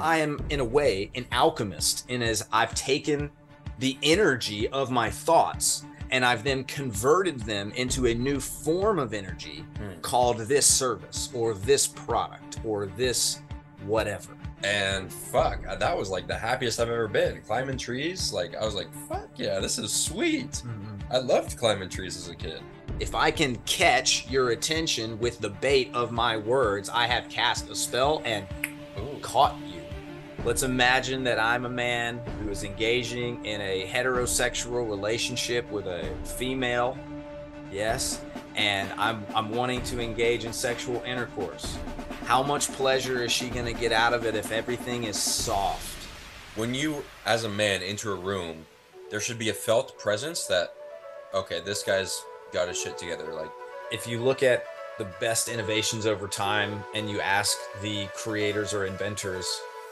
I am, in a way, an alchemist, in as I've taken the energy of my thoughts and I've then converted them into a new form of energy Hmm. called this service or this product or this whatever. And fuck, uh, that was like the happiest I've ever been. Climbing trees, like I was like, fuck yeah, this is sweet. I loved climbing trees as a kid. If I can catch your attention with the bait of my words, I have cast a spell and Ooh. caught you. Let's imagine that I'm a man who is engaging in a heterosexual relationship with a female. Yes, and I'm I'm wanting to engage in sexual intercourse. How much pleasure is she going to get out of it if everything is soft? When you, as a man, enter a room, there should be a felt presence that, okay, this guy's got his shit together. Like, if you look at the best innovations over time and you ask the creators or inventors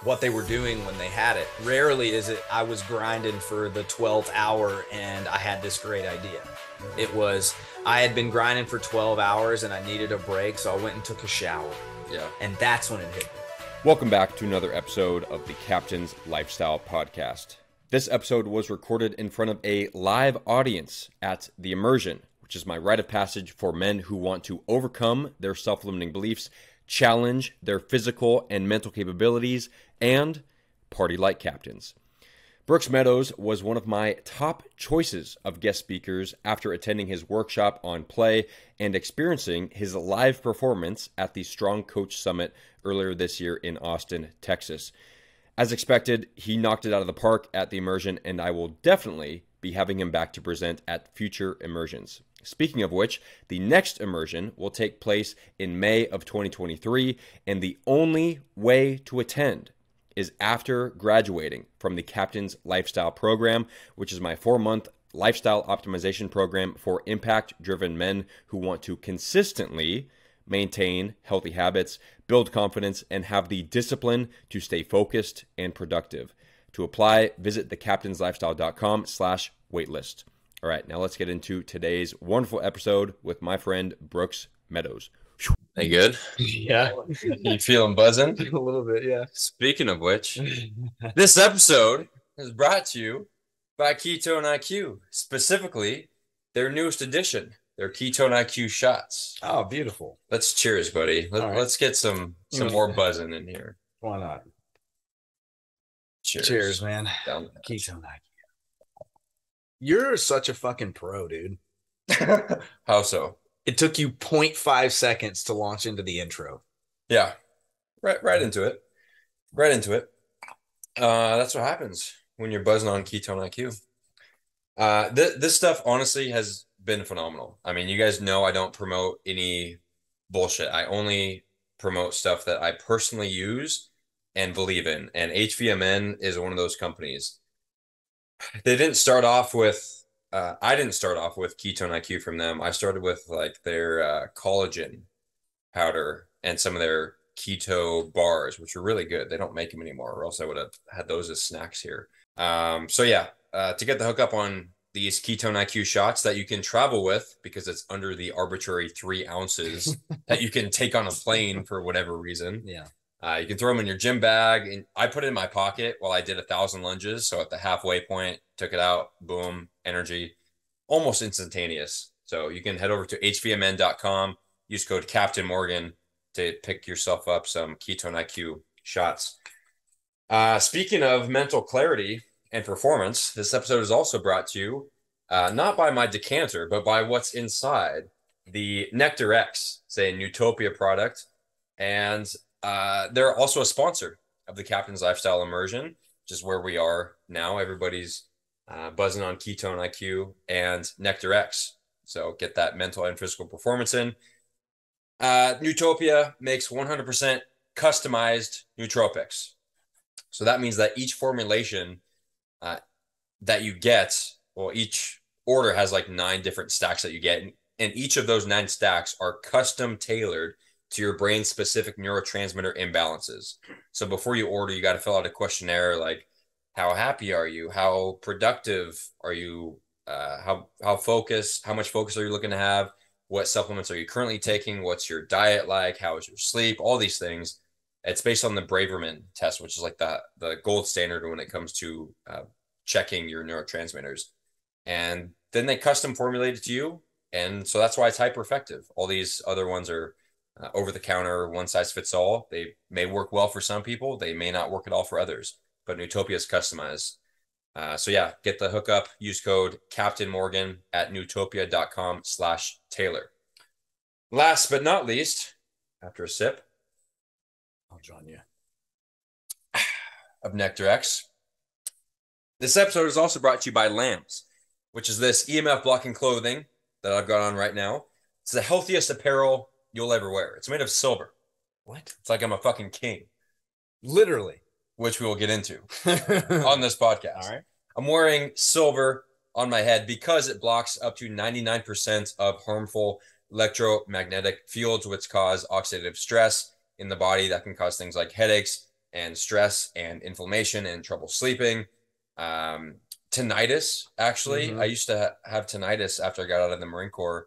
what they were doing when they had it, rarely is it I was grinding for the 12th hour and I had this great idea. It was I had been grinding for 12 hours and I needed a break, so I went and took a shower. yeah. And that's when it hit me. Welcome back to another episode of the Captain's Lifestyle Podcast. This episode was recorded in front of a live audience at The Immersion, which is my rite of passage for men who want to overcome their self limiting beliefs, challenge their physical and mental capabilities, and party like captains. Brooks Meadows was one of my top choices of guest speakers after attending his workshop on play and experiencing his live performance at the Strong Coach Summit earlier this year in Austin, Texas. As expected, he knocked it out of the park at the immersion, and I will definitely be having him back to present at future immersions. Speaking of which, the next immersion will take place in May of 2023, and the only way to attend is after graduating from the Captain's Lifestyle Program, which is my four month lifestyle optimization program for impact driven men who want to consistently maintain healthy habits, build confidence, and have the discipline to stay focused and productive. To apply, visit thecaptainslifestyle.com slash waitlist. All right, now let's get into today's wonderful episode with my friend Brooks Meadows. Hey, good. Yeah, You feeling buzzing? a little bit, yeah. Speaking of which, this episode is brought to you by Ketone IQ, specifically their newest edition, their Ketone IQ shots. Oh, beautiful. Let's cheers, buddy. Let, All right. Let's get some some more buzzing in here. Why not? Cheers. Cheers, man. Ketone IQ. You're such a fucking pro, dude. How so? It took you 0.5 seconds to launch into the intro. Yeah. Right right into it. Right into it. Uh that's what happens when you're buzzing on ketone IQ. Uh th- this stuff honestly has been phenomenal. I mean, you guys know I don't promote any bullshit. I only promote stuff that I personally use and believe in. And HVMN is one of those companies. They didn't start off with uh, I didn't start off with ketone IQ from them. I started with like their uh, collagen powder and some of their keto bars, which are really good. They don't make them anymore, or else I would have had those as snacks here. Um, so yeah, uh, to get the hookup on these ketone IQ shots that you can travel with because it's under the arbitrary three ounces that you can take on a plane for whatever reason. Yeah. Uh, you can throw them in your gym bag, and I put it in my pocket while I did a thousand lunges. So at the halfway point, took it out, boom, energy, almost instantaneous. So you can head over to hvmn.com, use code Captain Morgan to pick yourself up some ketone IQ shots. Uh, speaking of mental clarity and performance, this episode is also brought to you uh, not by my decanter, but by what's inside the Nectar X. It's a Nootopia product, and uh, they're also a sponsor of the Captain's Lifestyle Immersion, is where we are now. Everybody's uh, buzzing on Ketone IQ and Nectar X. So get that mental and physical performance in. Uh, Nootopia makes 100% customized nootropics. So that means that each formulation uh, that you get, well, each order has like nine different stacks that you get. And each of those nine stacks are custom tailored to your brain specific neurotransmitter imbalances. So before you order, you got to fill out a questionnaire like, how happy are you? How productive are you? Uh, how how focused? How much focus are you looking to have? What supplements are you currently taking? What's your diet like? How is your sleep? All these things, It's based on the Braverman test, which is like the the gold standard when it comes to uh, checking your neurotransmitters. And then they custom formulate it to you, and so that's why it's hyper effective. All these other ones are uh, over the counter, one size fits all. They may work well for some people, they may not work at all for others. But Nootopia is customized. Uh, so yeah, get the hookup. Use code Captain Morgan at nootopia.com slash Taylor. Last but not least, after a sip I'll join you. of Nectar X, this episode is also brought to you by Lambs, which is this EMF blocking clothing that I've got on right now. It's the healthiest apparel you'll ever wear. It's made of silver. What? It's like I'm a fucking king, Literally. which we will get into on this podcast. right. I'm wearing silver on my head because it blocks up to 99% of harmful electromagnetic fields, which cause oxidative stress in the body that can cause things like headaches and stress and inflammation and trouble sleeping. Um, tinnitus, actually. Mhm. I used to ha- have tinnitus after I got out of the Marine Corps.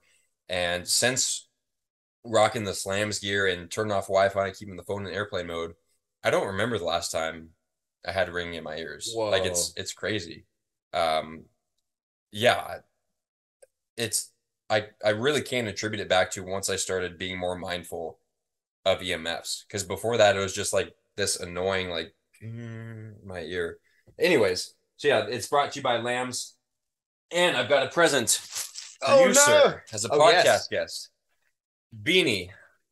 And since rocking the slams gear and turning off Wi Fi and keeping the phone in airplane mode, I don't remember the last time I had ringing in my ears. Like it's it's crazy. Um yeah. It's I I really can't attribute it back to once I started being more mindful of EMFs. Because before that it was just like this annoying like my ear. Anyways, so yeah, it's brought to you by Lambs. And I've got a present for Oh, you, no. sir, as a Oh, podcast yes. guest. Beanie,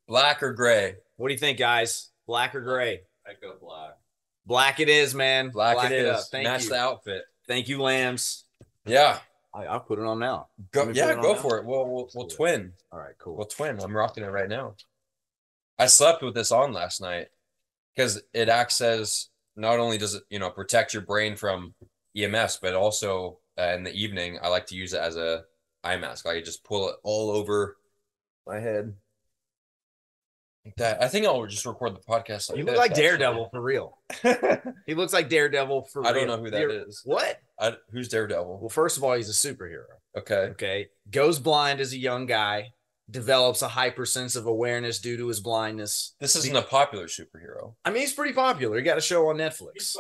black or gray? What do you think, guys? Black or gray? I go black. Black it is, man. Black, it up. is. Thank Match you. the outfit. Thank you, lambs. Yeah. I, I'll put it on now. Go, Let me put yeah, go now. for it. We'll we'll, we'll it. twin. All right, cool. We'll twin. I'm rocking it right now. I slept with this on last night because it acts as not only does it you know protect your brain from EMS, but also uh, in the evening I like to use it as a eye mask. I just pull it all over my head like that. I think I'll just record the podcast. Like you look this, like actually. Daredevil for real. He looks like Daredevil for I real. don't know who that You're- is. What? I, who's Daredevil? Well, first of all, he's a superhero. Okay. Okay. Goes blind as a young guy, develops a hyper sense of awareness due to his blindness. This isn't a popular superhero. I mean, he's pretty popular. He got a show on Netflix.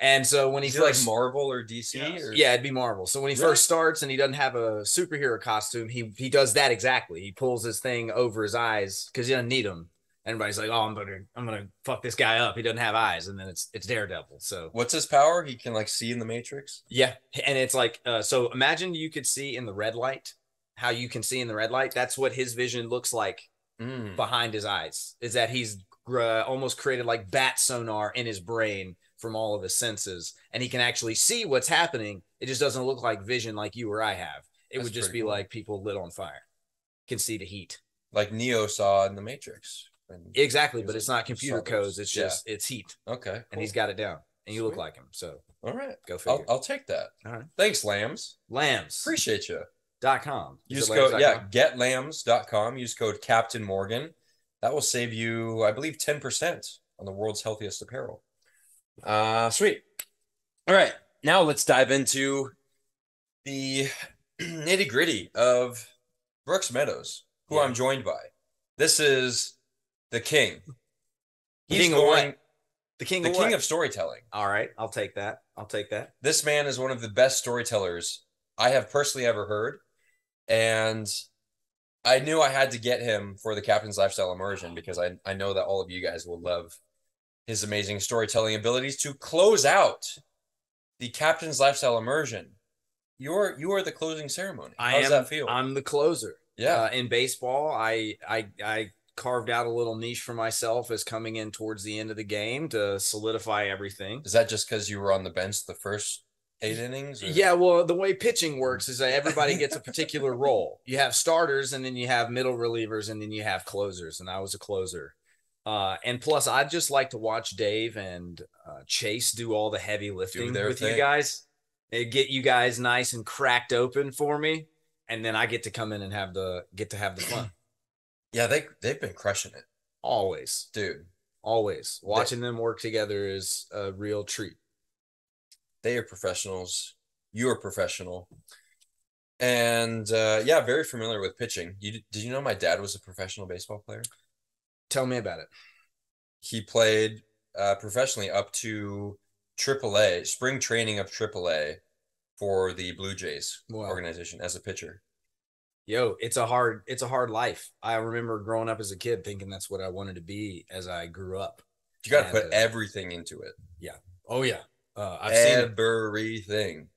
He's fine. And so when he's like Marvel or DC? Yes. Or? Yeah, it'd be Marvel. So when he Really? first starts and he doesn't have a superhero costume, he he does that exactly. He pulls his thing over his eyes because he doesn't need them. Everybody's like, "Oh, I'm gonna I'm gonna fuck this guy up. He doesn't have eyes." And then it's it's Daredevil. So What's his power? He can like see in the Matrix. yeah, and it's like uh, so. Imagine you could see in the red light how you can see in the red light. That's what his vision looks like Mm. behind his eyes. Is that he's uh, almost created like bat sonar in his brain from all of his senses, and he can actually see what's happening. It just doesn't look like vision like you or I have. It That's would just be cool. like people lit on fire. Can see the heat. Like Neo saw in the Matrix. And- Exactly, but it's not computer codes. It's Yeah. just it's heat, Okay. and he's got it down. And you look like him. So All right. go figure. I'll, I'll take that. All right. Thanks, Lambs. Lambs. Appreciate you. dot com. Use code, lambs.com? yeah, getlambs.com. Use code Captain Morgan. That will save you, I believe, 10% on the world's healthiest apparel. Uh, sweet. All right. Now let's dive into the nitty gritty of Brooks Meadows, who Yeah. I'm joined by. This is the king. He's King of going, The king. the of king what? of storytelling. All right, I'll take that. I'll take that. This man is one of the best storytellers I have personally ever heard. And I knew I had to get him for the Captain's Lifestyle Immersion because I, I know that all of you guys will love his amazing storytelling abilities to close out the Captain's Lifestyle Immersion. You're you are the closing ceremony. I How does am. that feel? I'm the closer. yeah. Uh, in baseball, I I I carved out a little niche for myself as coming in towards the end of the game to solidify everything. is that just because you were on the bench the first eight innings? or- Yeah, well, the way pitching works is that everybody gets a particular role. You have starters, and then you have middle relievers, and then you have closers. And I was a closer. Uh, and plus, I just like to watch Dave and uh, Chase do all the heavy lifting with you guys. They get you guys nice and cracked open for me, and then I get to come in and have the get to have the fun. Yeah, they they've been crushing it, always, dude. always watching them work together is a real treat. they are professionals. You are professional. And uh, yeah, very familiar with pitching. You did you know my dad was a professional baseball player? Tell me about it. he played uh, professionally up to AAA, spring training of AAA for the Blue Jays Wow. organization as a pitcher. Yo, it's a hard, it's a hard life. I remember growing up as a kid thinking that's what I wanted to be as I grew up. You got to put uh, everything into it. Yeah. Oh yeah, uh, I've everything.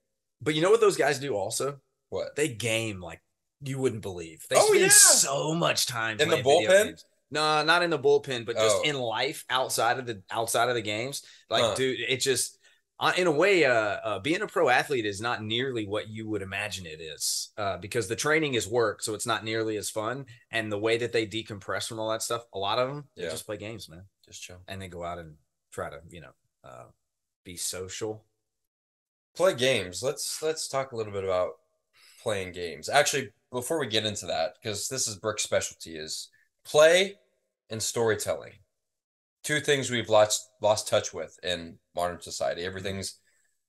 But you know what those guys do also? What? They game like you wouldn't believe. They Oh, spend yeah. so much time In the bullpen? No, not in the bullpen, but just Oh. in life outside of the outside of the games. Like, Huh. dude, it just uh, in a way, uh, uh, being a pro athlete is not nearly what you would imagine it is, uh, because the training is work, so it's not nearly as fun. And the way that they decompress from all that stuff, a lot of them they Yeah. just play games, man, Just chill. and they go out and try to, you know, uh, be social. Play games. Let's let's talk a little bit about playing games. Actually, before we get into that, because this is Brooks' specialty, is play and storytelling. Two things we've lost lost touch with in modern society. Everything's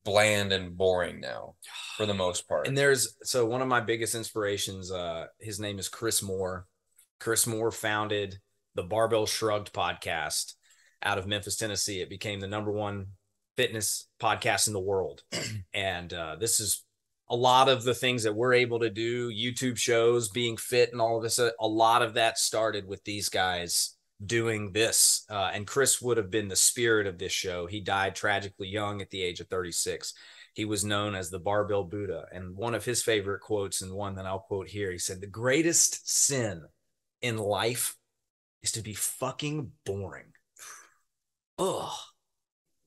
bland and boring now, for the most part. And there's so one of my biggest inspirations, uh, his name is Chris Moore. Chris Moore founded the Barbell Shrugged podcast out of Memphis, Tennessee. It became the number one fitness podcast in the world. and uh, this is a lot of the things that we're able to do, YouTube shows, being fit, and all of this. A a lot of that started with these guys doing this. Uh, and Chris would have been the spirit of this show. He died tragically young at the age of 36 he was known as the barbell buddha and one of his favorite quotes and one that i'll quote here he said the greatest sin in life is to be fucking boring Ugh.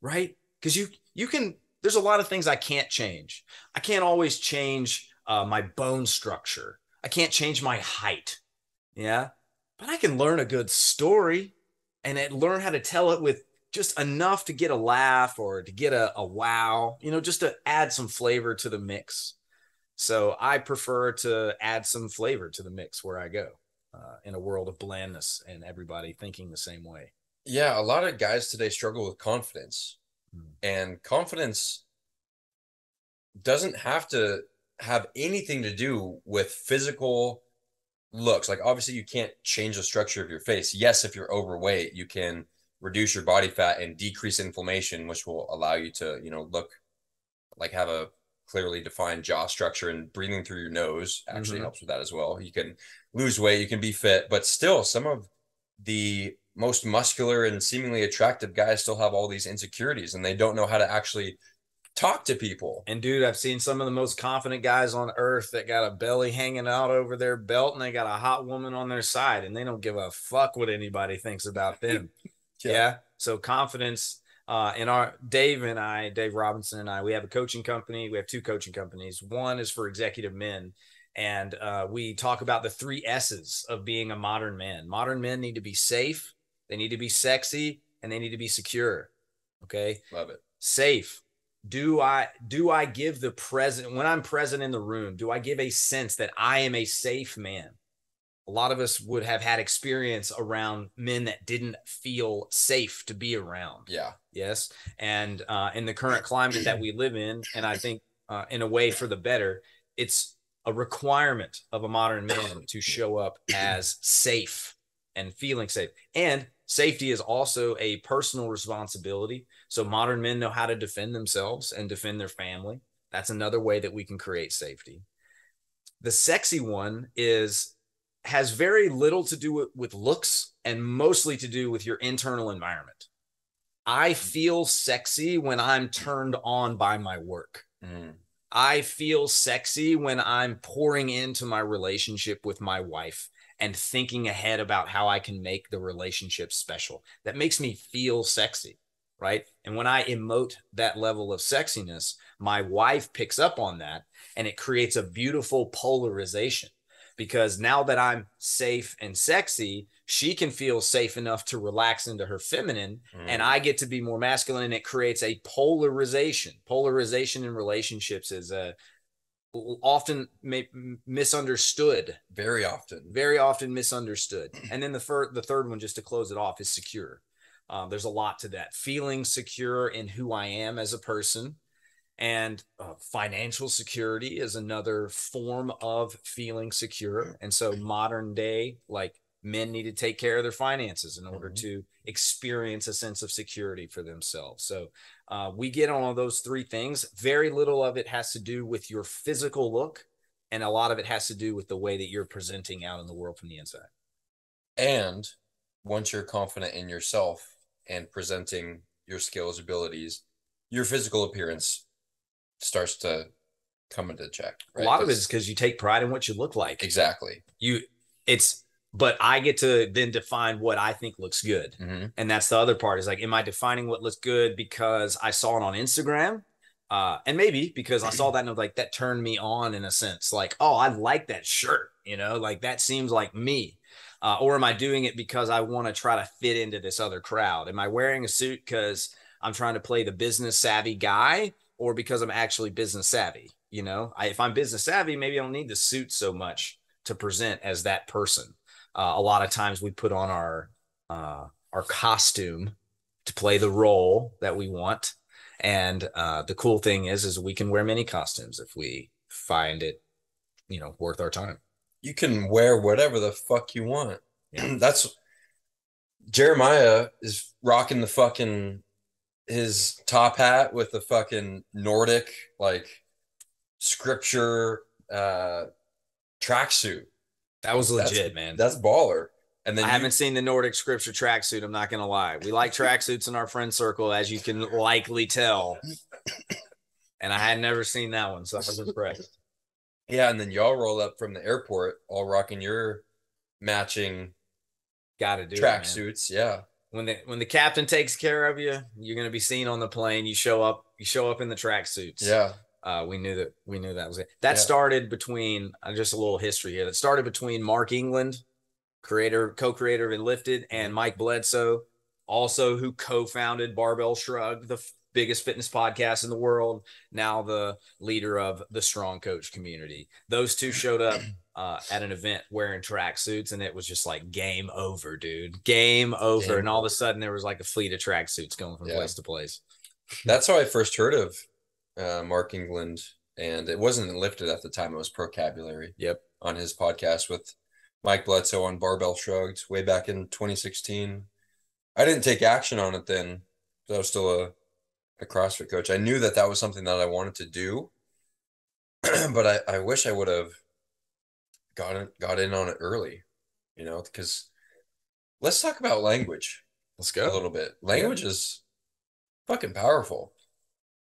right because you you can there's a lot of things i can't change i can't always change uh, my bone structure i can't change my height yeah but i can learn a good story and it, learn how to tell it with just enough to get a laugh or to get a, a wow, you know, just to add some flavor to the mix. So I prefer to add some flavor to the mix where I go uh, in a world of blandness and everybody thinking the same way. Yeah, a lot of guys today struggle with confidence. Hmm. And confidence doesn't have to have anything to do with physical looks. Like obviously you can't change the structure of your face. Yes, if you're overweight, you can reduce your body fat and decrease inflammation, which will allow you to, you know, look like have a clearly defined jaw structure and breathing through your nose actually Mhm. helps with that as well. You can lose weight, you can be fit, but still some of the most muscular and seemingly attractive guys still have all these insecurities and they don't know how to actually talk to people. And dude, I've seen some of the most confident guys on earth that got a belly hanging out over their belt and they got a hot woman on their side and they don't give a fuck what anybody thinks about them. yeah. So confidence uh, in our Dave and I, Dave Robinson and I, we have a coaching company. We have two coaching companies. One is for executive men, and uh, we talk about the three S's of being a modern man. Modern men need to be safe, they need to be sexy, and they need to be secure. Okay, Love it. safe. Do I do I give the present when I'm present in the room? Do I give a sense that I am a safe man? a lot of us would have had experience around men that didn't feel safe to be around. Yeah. Yes. And uh, in the current climate that we live in, and I think uh, in a way for the better, it's a requirement of a modern man to show up as safe and feeling safe. And safety is also a personal responsibility. So modern men know how to defend themselves and defend their family. That's another way that we can create safety. The sexy one is has very little to do with, with looks and mostly to do with your internal environment. I feel sexy when I'm turned on by my work. Mm. I feel sexy when I'm pouring into my relationship with my wife and thinking ahead about how I can make the relationship special. That makes me feel sexy, right? And when I emote that level of sexiness, my wife picks up on that and it creates a beautiful polarization because now that I'm safe and sexy, she can feel safe enough to relax into her feminine and Mm. I get to be more masculine and it creates a polarization. Polarization in relationships is uh, often misunderstood, very often. very often misunderstood. And then the third the third one just to close it off is secure. Um, there's a lot to that. Feeling secure in who I am as a person and uh, financial security is another form of feeling secure. And so modern day like men need to take care of their finances in order Mhm. to experience a sense of security for themselves. So uh, we get on all those three things. Very little of it has to do with your physical look, and a lot of it has to do with the way that you're presenting out in the world from the inside. And once you're confident in yourself and presenting your skills, abilities, your physical appearance starts to come into check. A lot of it 'Cause- because you take pride in what you look like. exactly. You, it's, but I get to then define what I think looks good. hmm and that's the other part is like am i defining what looks good because i saw it on instagram? Uh and maybe because i saw that and I was like that turned me on in a sense like oh i like that shirt you know like that seems like me. Uh, or am i doing it because i want to try to fit into this other crowd? Am i wearing a suit because i'm trying to play the business savvy guy or because i'm actually business savvy you know? I, if i'm business savvy maybe i don't need the suit so much to present as that person uh, a lot of times we put on our uh, our costume to play the role that we want. And uh, the cool thing is, is we can wear many costumes if we find it, you know, worth our time. You can wear whatever the fuck you want. Yeah. That's Jeremiah is rocking the fucking his top hat with the fucking Nordic like scripture uh tracksuit. That was That's- legit, man. That's baller. And then I you- haven't seen the Nordic scripture tracksuit. I'm not gonna lie. We like tracksuits in our friend circle, as you can likely tell. And I had never seen that one, so I was impressed. yeah, and then y'all roll up from the airport all rocking your matching Got to do tracksuits. Yeah. when the when the captain takes care of you, you're gonna be seen on the plane. You show up, you show up in the tracksuits. Yeah. Uh, we knew that we knew that was it. That Yeah. started between uh, just a little history here. That started between Mark England, creator, co-creator of Enlifted, and Mike Bledsoe, also who co-founded Barbell Shrug, the f- biggest fitness podcast in the world. Now the leader of the Strong Coach community. Those two showed up uh, at an event wearing tracksuits, and it was just like game over, dude. Game over. Game and all of a sudden, there was like a fleet of tracksuits going from Yeah. place to place. That's how I first heard of uh, Mark England, and it wasn't lifted at the time. It was Procabulary. Yep. On his podcast with Mike Bledsoe on Barbell Shrugged way back in 2016. I didn't take action on it then. I was still a, a CrossFit coach. I knew that that was something that I wanted to do, but I, I wish I would have got in, got in on it early, you know, because let's talk about language Let's go a little bit. Language is fucking powerful.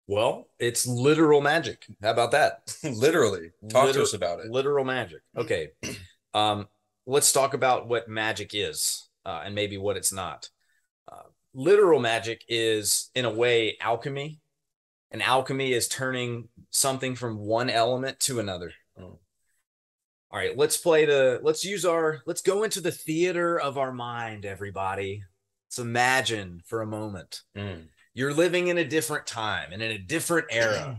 Well, it's literal magic. How about that? Literally. Talk to us about it. Literal magic. Okay. Um, let's talk about what magic is uh, and maybe what it's not. Uh, literal magic is, in a way, alchemy. And alchemy is turning something from one element to another. Mm. All right, let's play the, let's use our, let's go into the theater of our mind, everybody. Let's imagine for a moment Mm. You're living in a different time and in a different era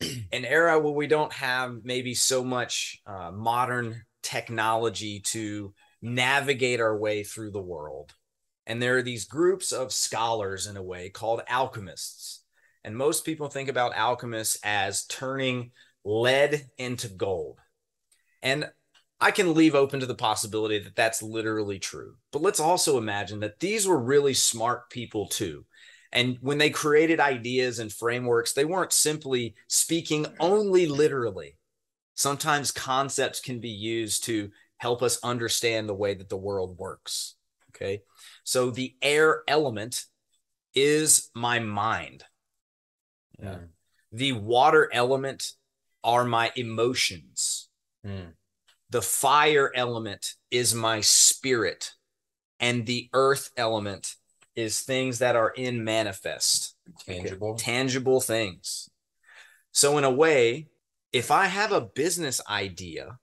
an era where we don't have maybe so much uh, modern technology to navigate our way through the world and there are these groups of scholars in a way called alchemists and most people think about alchemists as turning lead into gold and I can leave open to the possibility that that's literally true. But let's also imagine that these were really smart people too. And when they created ideas and frameworks, they weren't simply speaking only literally. Sometimes concepts can be used to help us understand the way that the world works. Okay. So the air element is my mind. Yeah. The water element are my emotions Mm. the fire element is my spirit and the earth element is things that are in manifest Tangible. tangible things so in a way if i have a business idea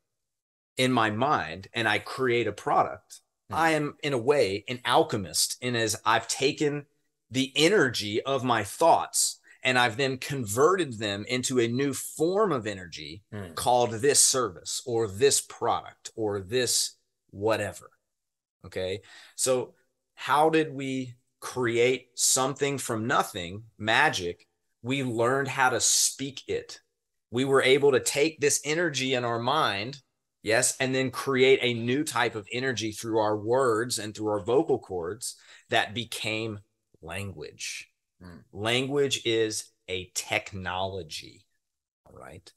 in my mind and i create a product Hmm. i am in a way an alchemist in as i've taken the energy of my thoughts and i've then converted them into a new form of energy Mm. called this service or this product or this whatever. Okay. So, how did we create something from nothing, magic? We learned how to speak it. We were able to take this energy in our mind. Yes. And then create a new type of energy through our words and through our vocal cords that became language. Hmm. Language is a technology. All right.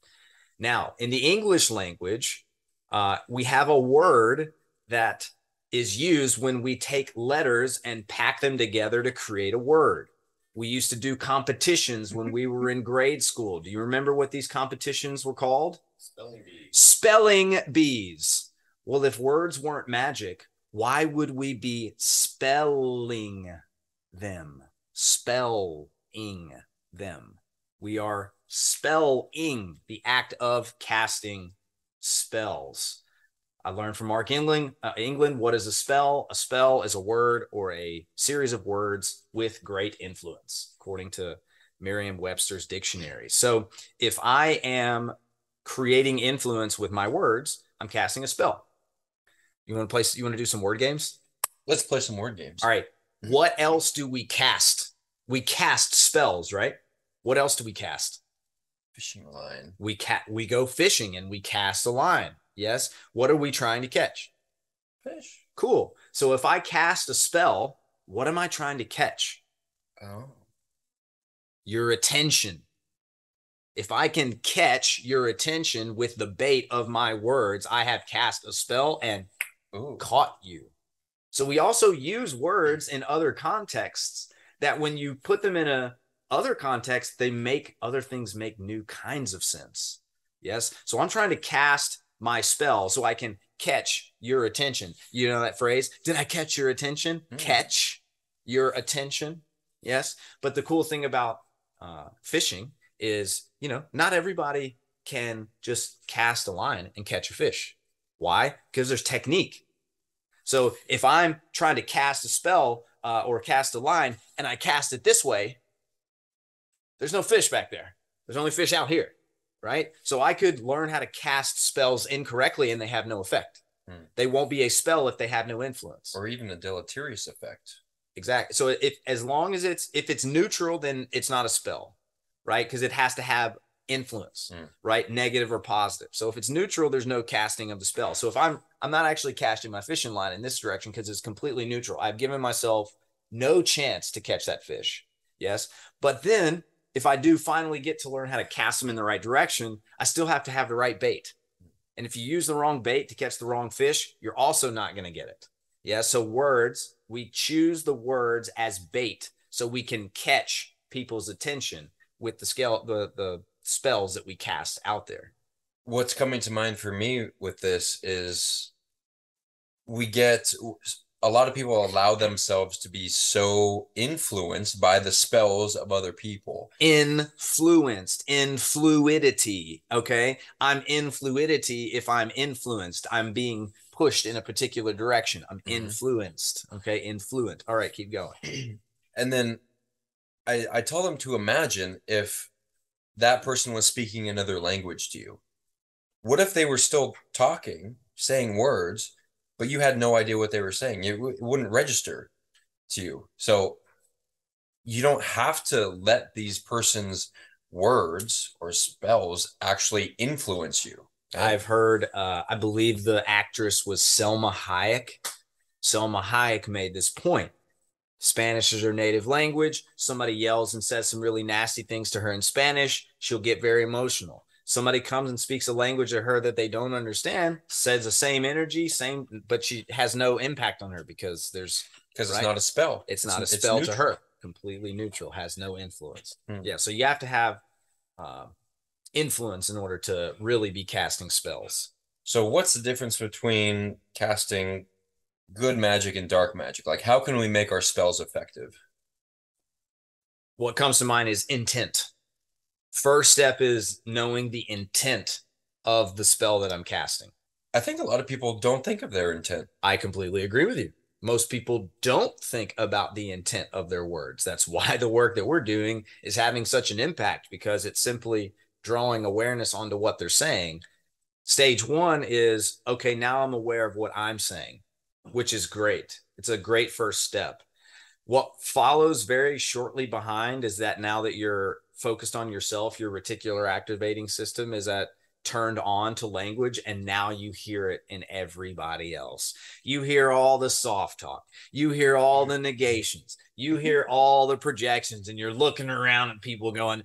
Now, in the English language, uh, we have a word that is used when we take letters and pack them together to create a word. We used to do competitions when we were in grade school. Do you remember what these competitions were called? Spelling bee. Spelling bees. Well, if words weren't magic, why would we be spelling them? Spelling them. We are spelling the act of casting spells. I learned from Mark England, uh, England what is a spell? A spell is a word or a series of words with great influence, according to Merriam Webster's dictionary. So if I am creating influence with my words, I'm casting a spell. You want to play, you want to do some word games? Let's play some word games. All right. What else do we cast? We cast spells, right? What else do we cast? Fishing line. We cat we go fishing and we cast a line. Yes. What are we trying to catch? Fish. Cool. So if I cast a spell, what am I trying to catch? Oh. Your attention. If I can catch your attention with the bait of my words, I have cast a spell and Ooh. caught you. So we also use words in other contexts that when you put them in a other context, they make other things make new kinds of sense. Yes. So I'm trying to cast my spell so I can catch your attention. You know that phrase? Did I catch your attention? Mm. Catch your attention. Yes. But the cool thing about uh, fishing is, you know, not everybody can just cast a line and catch a fish. Why? Because there's technique. So if I'm trying to cast a spell uh, or cast a line and I cast it this way, there's no fish back there. There's only fish out here, right? So I could learn how to cast spells incorrectly and they have no effect. Hmm. They won't be a spell if they have no influence. Or even a deleterious effect. Exactly. So if as long as it's if it's neutral, then it's not a spell, right? Because it has to have influence, Mm. right? Negative or positive. So if it's neutral, there's no casting of the spell. So if I'm I'm not actually casting my fishing line in this direction because it's completely neutral. I've given myself no chance to catch that fish. Yes. But then if I do finally get to learn how to cast them in the right direction, I still have to have the right bait. And if you use the wrong bait to catch the wrong fish, you're also not going to get it. Yeah. So words, we choose the words as bait so we can catch people's attention with the scale, the the spells that we cast out there. What's coming to mind for me with this is we get a lot of people allow themselves to be so influenced by the spells of other people. Influenced, in fluidity. Okay. I'm in fluidity if I'm influenced. I'm being pushed in a particular direction. I'm Mhm. influenced. Okay. Influent. All right. Keep going. And then I, I tell them to imagine if that person was speaking another language to you. What if they were still talking, saying words, but you had no idea what they were saying? It, w- it wouldn't register to you. So you don't have to let these persons' words or spells actually influence you. I've heard, uh, I believe the actress was Salma Hayek. Salma Hayek made this point. Spanish is her native language. Somebody yells and says some really nasty things to her in Spanish, she'll get very emotional. Somebody comes and speaks a language to her that they don't understand, says the same energy, same, but she has no impact on her because there's because it's not a spell. it's not a it's spell to her, completely neutral, has no influence. Hmm. Yeah, so you have to have uh, influence in order to really be casting spells. So what's the difference between casting good magic and dark magic? Like how can we make our spells effective? what comes to mind is intent. First step is knowing the intent of the spell that I'm casting. I think a lot of people don't think of their intent. I completely agree with you. Most people don't think about the intent of their words. That's why the work that we're doing is having such an impact because it's simply drawing awareness onto what they're saying. Stage one is okay, now I'm aware of what I'm saying, which is great. It's a great first step. What follows very shortly behind is that now that you're focused on yourself, your reticular activating system is at turned on to language and now you hear it in everybody else. You hear all the soft talk, you hear all the negations, you mm-hmm. hear all the projections, and you're looking around at people going,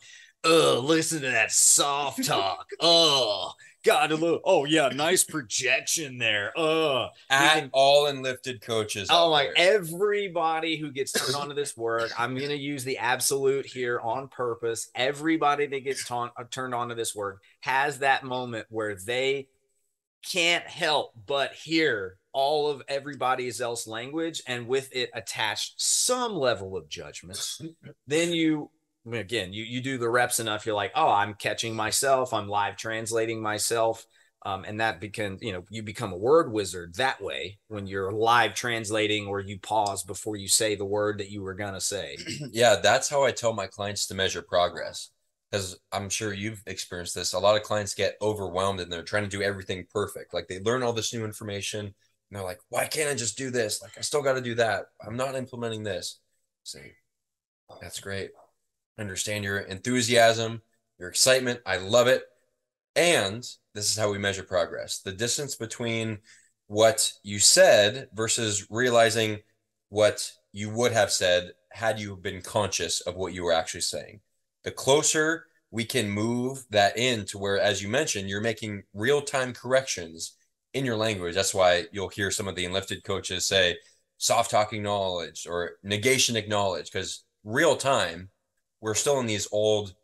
Oh, listen to that soft talk. Oh, God, look. Oh, yeah, nice projection there. Oh, At all enlifted coaches. Oh my! there. Everybody who gets turned on to this work, I'm going to use the absolute here on purpose. Everybody that gets ta- uh, turned on to this work has that moment where they can't help but hear all of everybody's else language and with it attached some level of judgment. then you again you you do the reps enough you're like oh i'm catching myself i'm live translating myself um, and that becomes you know you become a word wizard that way when you're live translating or you pause before you say the word that you were gonna say yeah, that's how I tell my clients to measure progress. Because I'm sure you've experienced this. A lot of clients get overwhelmed and they're trying to do everything perfect. Like they learn all this new information and they're like, why can't I just do this? Like I still got to do that. I'm not implementing this. Say, that's great. Understand your enthusiasm, your excitement. I love it. And this is how we measure progress the distance between what you said versus realizing what you would have said had you been conscious of what you were actually saying. The closer we can move that in to where, as you mentioned, you're making real time corrections in your language. That's why you'll hear some of the enlifted coaches say soft talk acknowledge or negation acknowledge because real time, we're still in these old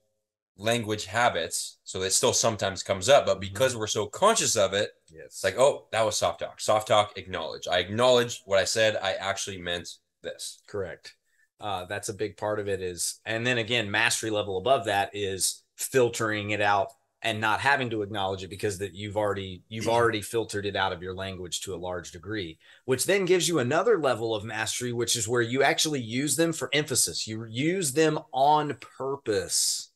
language habits. So it still sometimes comes up, but because we're so conscious of it, yes it's like, oh, that was soft talk. Soft talk, acknowledge. I acknowledge what I said. I actually meant this. correct uh, that's a big part of it is and then again mastery level above that is filtering it out and not having to acknowledge it because that you've already you've already filtered it out of your language to a large degree which then gives you another level of mastery which is where you actually use them for emphasis. You use them on purpose.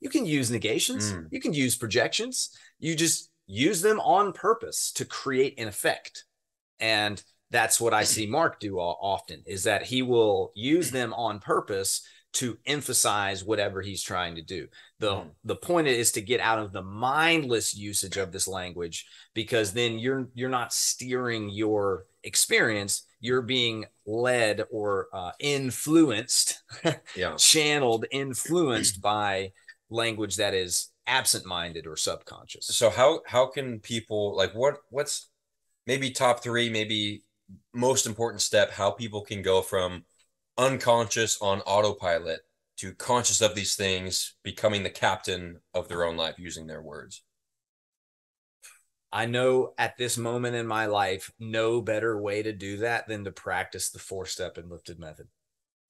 You can use negations. Mm. you can use projections. You just use them on purpose to create an effect. And that's what i see mark do often is that he will use them on purpose to emphasize whatever he's trying to do the Mm. the point is to get out of the mindless usage of this language because then you're you're not steering your experience you're being led or uh, influenced Yeah. channeled influenced by language that is absent-minded or subconscious So how how can people like what what's maybe top three, maybe most important step how people can go from unconscious on autopilot to conscious of these things, becoming the captain of their own life using their words. I know at this moment in my life, no better way to do that than to practice the four step Enlifted method.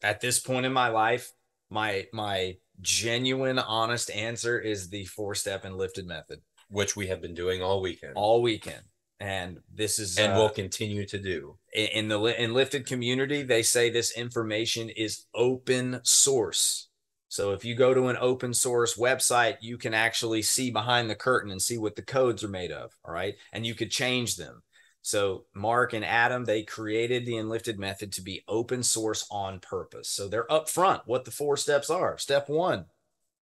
At this point in my life, my my genuine honest answer is the four step Enlifted method Which we have been doing all weekend all weekend. And this is and uh, will continue to do. in the Enlifted community they say this information is open source. So if you go to an open source website you can actually see behind the curtain and see what the codes are made of all right? And you could change them. So mark and adam they created the enlifted method to be open source on purpose. So they're upfront what the four steps are. Step one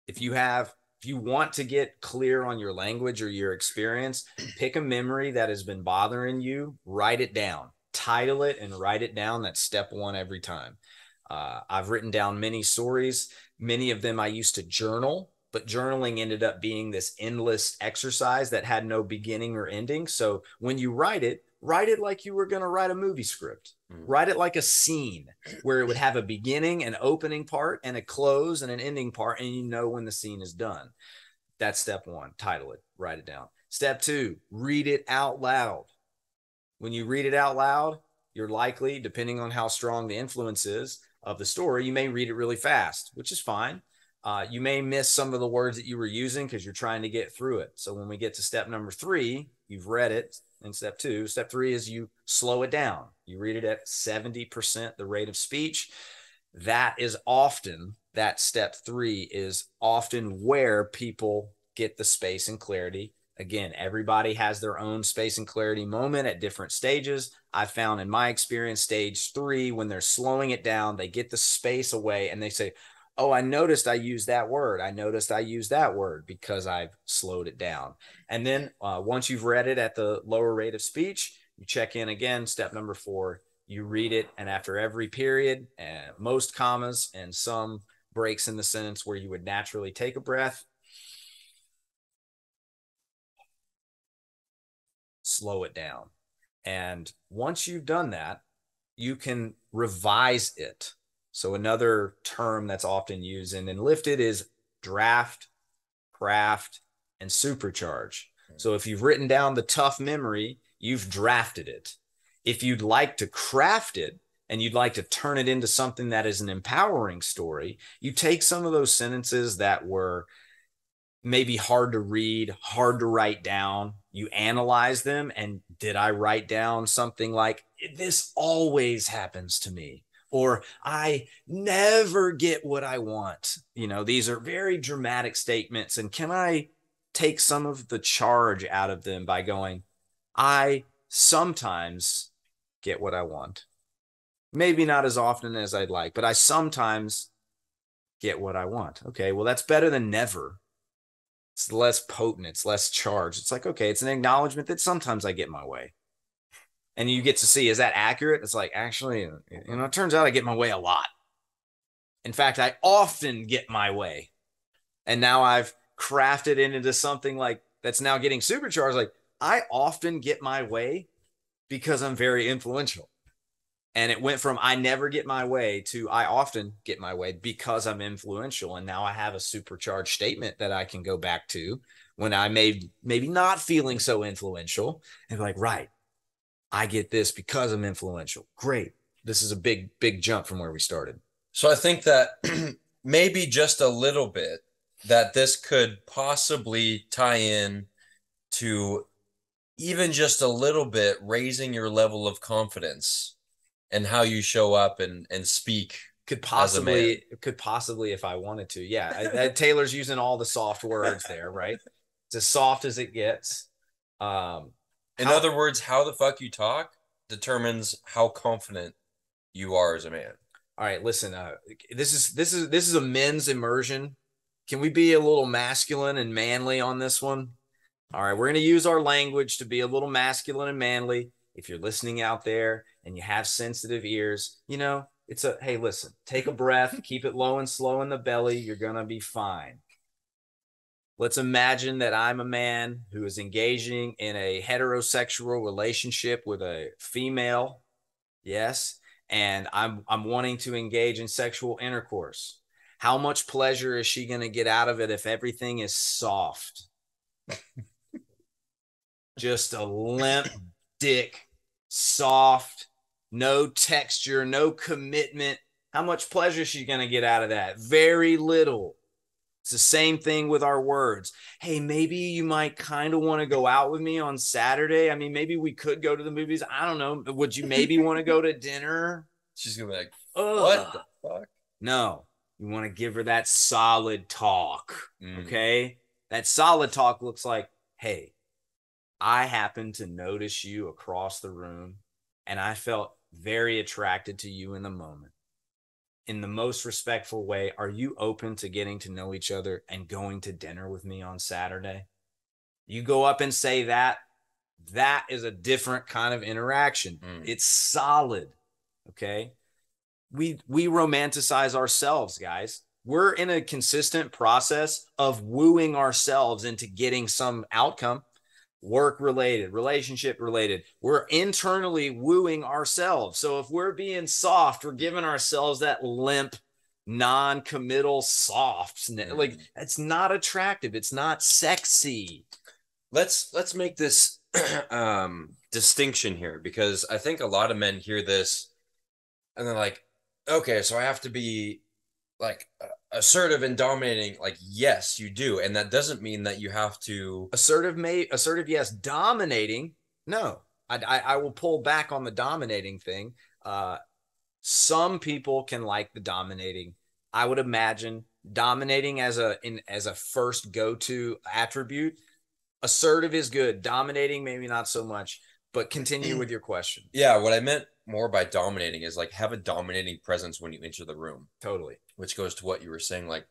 if you have if you want to get clear on your language or your experience pick a memory that has been bothering you write it down. Title it and write it down. That's step one every time. Uh, i've written down many stories. Many of them i used to journal but journaling ended up being this endless exercise that had no beginning or ending. So when you write it write it like you were going to write a movie script. Mm. write it like a scene where it would have a beginning an opening part and a close and an ending part and you know when the scene is done. That's step one. Title it. Write it down. Step two read it out loud. When you read it out loud you're likely depending on how strong the influence is of the story you may read it really fast which is fine. Uh, you may miss some of the words that you were using because you're trying to get through it. So when we get to step number three you've read it in step two. Step three is you slow it down. You read it at 70% the rate of speech. That is often that step three is often where people get the space and clarity. Again everybody has their own space and clarity moment at different stages. I found in my experience stage three when they're slowing it down they get the space away and they say oh, I noticed I used that word. I noticed I used that word because I've slowed it down. And then uh, once you've read it at the lower rate of speech, you check in again. Step number four, you read it. And after every period, uh, most commas and some breaks in the sentence where you would naturally take a breath, slow it down. And once you've done that, you can revise it. So another term that's often used in Enlifted is draft, craft, and supercharge. Hmm. So if you've written down the tough memory, you've drafted it. If you'd like to craft it and you'd like to turn it into something that is an empowering story, you take some of those sentences that were maybe hard to read, hard to write down. You analyze them. And did I write down something like, this always happens to me? Or I never get what I want. You know, these are very dramatic statements. And can I take some of the charge out of them by going, I sometimes get what I want? Maybe not as often as I'd like, but I sometimes get what I want. Okay, well, that's better than never it's less potent, it's less charged. It's like, okay, it's an acknowledgement that sometimes I get my way. And you get to see, is that accurate? It's like, actually, you know, it turns out I get my way a lot. In fact, I often get my way. And now I've crafted it into something like that's now getting supercharged. Like, I often get my way because I'm very influential. And it went from I never get my way to I often get my way because I'm influential. And now I have a supercharged statement that I can go back to when I may maybe not feeling so influential and like, right, I get this because I'm influential. Great. This is a big, big jump from where we started. So I think that maybe just a little bit that this could possibly tie in to even just a little bit raising your level of confidence and how you show up and and speak could possibly could possibly if I wanted to. Yeah, I, I, Taylor's using all the soft words there, right? It's as soft as it gets. Um, in how, other words, how the fuck you talk determines how confident you are as a man. All right, listen. Uh, this is this is this is a men's immersion. Can we be a little masculine and manly on this one? All right, we're going to use our language to be a little masculine and manly. If you're listening out there and you have sensitive ears, you know, it's a hey, listen, take a breath, keep it low and slow in the belly. You're going to be fine. Let's imagine that I'm a man who is engaging in a heterosexual relationship with a female. Yes. And I'm, I'm wanting to engage in sexual intercourse. How much pleasure is she going to get out of it if everything is soft? Just a limp dick, soft, no texture, no commitment. How much pleasure is she going to get out of that? Very little. It's the same thing with our words. Hey, maybe you might kind of want to go out with me on Saturday. I mean, maybe we could go to the movies. I don't know. Would you maybe want to go to dinner? She's gonna be like, Ugh. "What the fuck?" No, you want to give her that solid talk. Mm. Okay, that solid talk looks like, "Hey, I happened to notice you across the room, and I felt very attracted to you in the moment. In the most respectful way, are you open to getting to know each other and going to dinner with me on Saturday? You go up and say that, that is a different kind of interaction. Mm. It's solid. Okay. We we romanticize ourselves, guys. We're in a consistent process of wooing ourselves into getting some outcome work related, relationship related. We're internally wooing ourselves. So if we're being soft, we're giving ourselves that limp, non committal soft. Like it's not attractive. It's not sexy. Let's let's make this um distinction here because I think a lot of men hear this and they're like, okay, so I have to be like assertive and dominating like yes you do. And that doesn't mean that you have to assertive may assertive yes dominating. No. I, I, I will pull back on the dominating thing. Uh some people can like the dominating. I would imagine dominating as a in as a first go-to attribute assertive is good. Dominating maybe not so much. But continue with your question. Yeah what i meant more by dominating is like have a dominating presence when you enter the room. Totally which goes to what you were saying. Like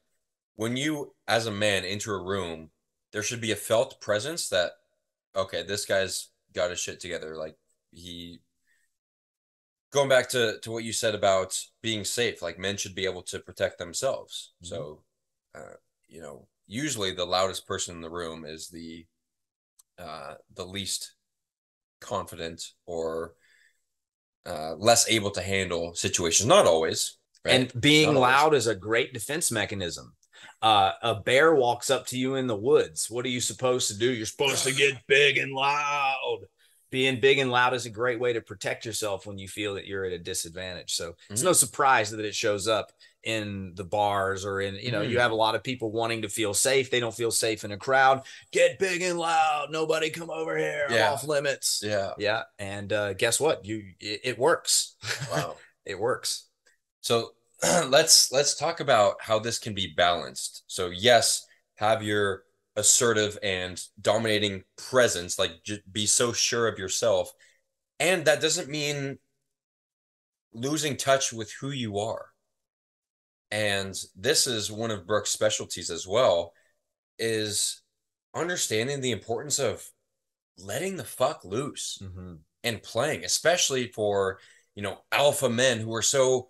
when you, as a man, enter a room, there should be a felt presence that, okay, this guy's got his shit together. Like he, going back to to what you said about being safe, like men should be able to protect themselves. Mhm. So, uh, you know, usually the loudest person in the room is the uh, the least confident or uh, less able to handle situations. Not always, right? And being Not always. loud is a great defense mechanism. Uh, a bear walks up to you in the woods. What are you supposed to do? You're supposed to get big and loud. Being big and loud is a great way to protect yourself when you feel that you're at a disadvantage. So it's Mhm. no surprise that it shows up in the bars or in, you know, you Mhm. have a lot of people wanting to feel safe. They don't feel safe in a crowd. Get big and loud. Nobody come over here. Yeah. off limits. yeah. Yeah. And uh, guess what? You it, it works. Wow. it works. So let's let's talk about how this can be balanced. So yes, have your assertive and dominating presence, like j- be so sure of yourself, and that doesn't mean losing touch with who you are. And this is one of Brooks' specialties as well, is understanding the importance of letting the fuck loose Mm-hmm. and playing, especially for you know alpha men who are so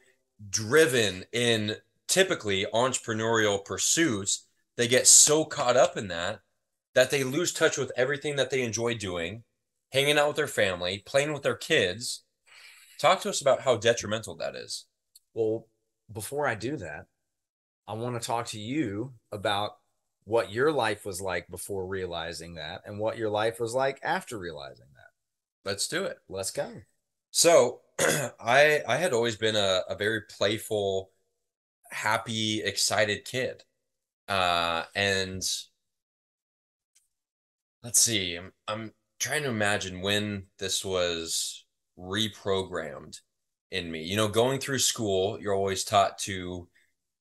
driven in typically entrepreneurial pursuits. They get so caught up in that that they lose touch with everything that they enjoy doing, hanging out with their family, playing with their kids. Talk to us about how detrimental that is. Well, before I do that, I want to talk to you about what your life was like before realizing that and what your life was like after realizing that. Let's do it. Let's go. So I I had always been a, a very playful, happy, excited kid. Uh and let's see, I'm I'm trying to imagine when this was reprogrammed in me. You know, going through school, you're always taught to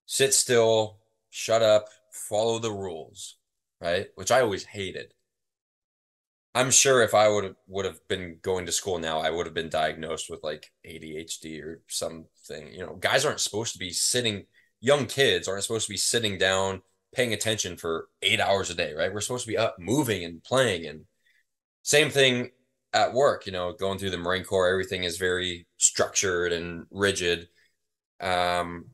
sit still, shut up, follow the rules, right? Which I always hated. I'm sure if I would have would have been going to school now, I would have been diagnosed with like ADHD or something. You know, guys aren't supposed to be sitting, young kids aren't supposed to be sitting down paying attention for eight hours a day, right? We're supposed to be up moving and playing. And same thing at work, you know, going through the Marine Corps, everything is very structured and rigid. Um,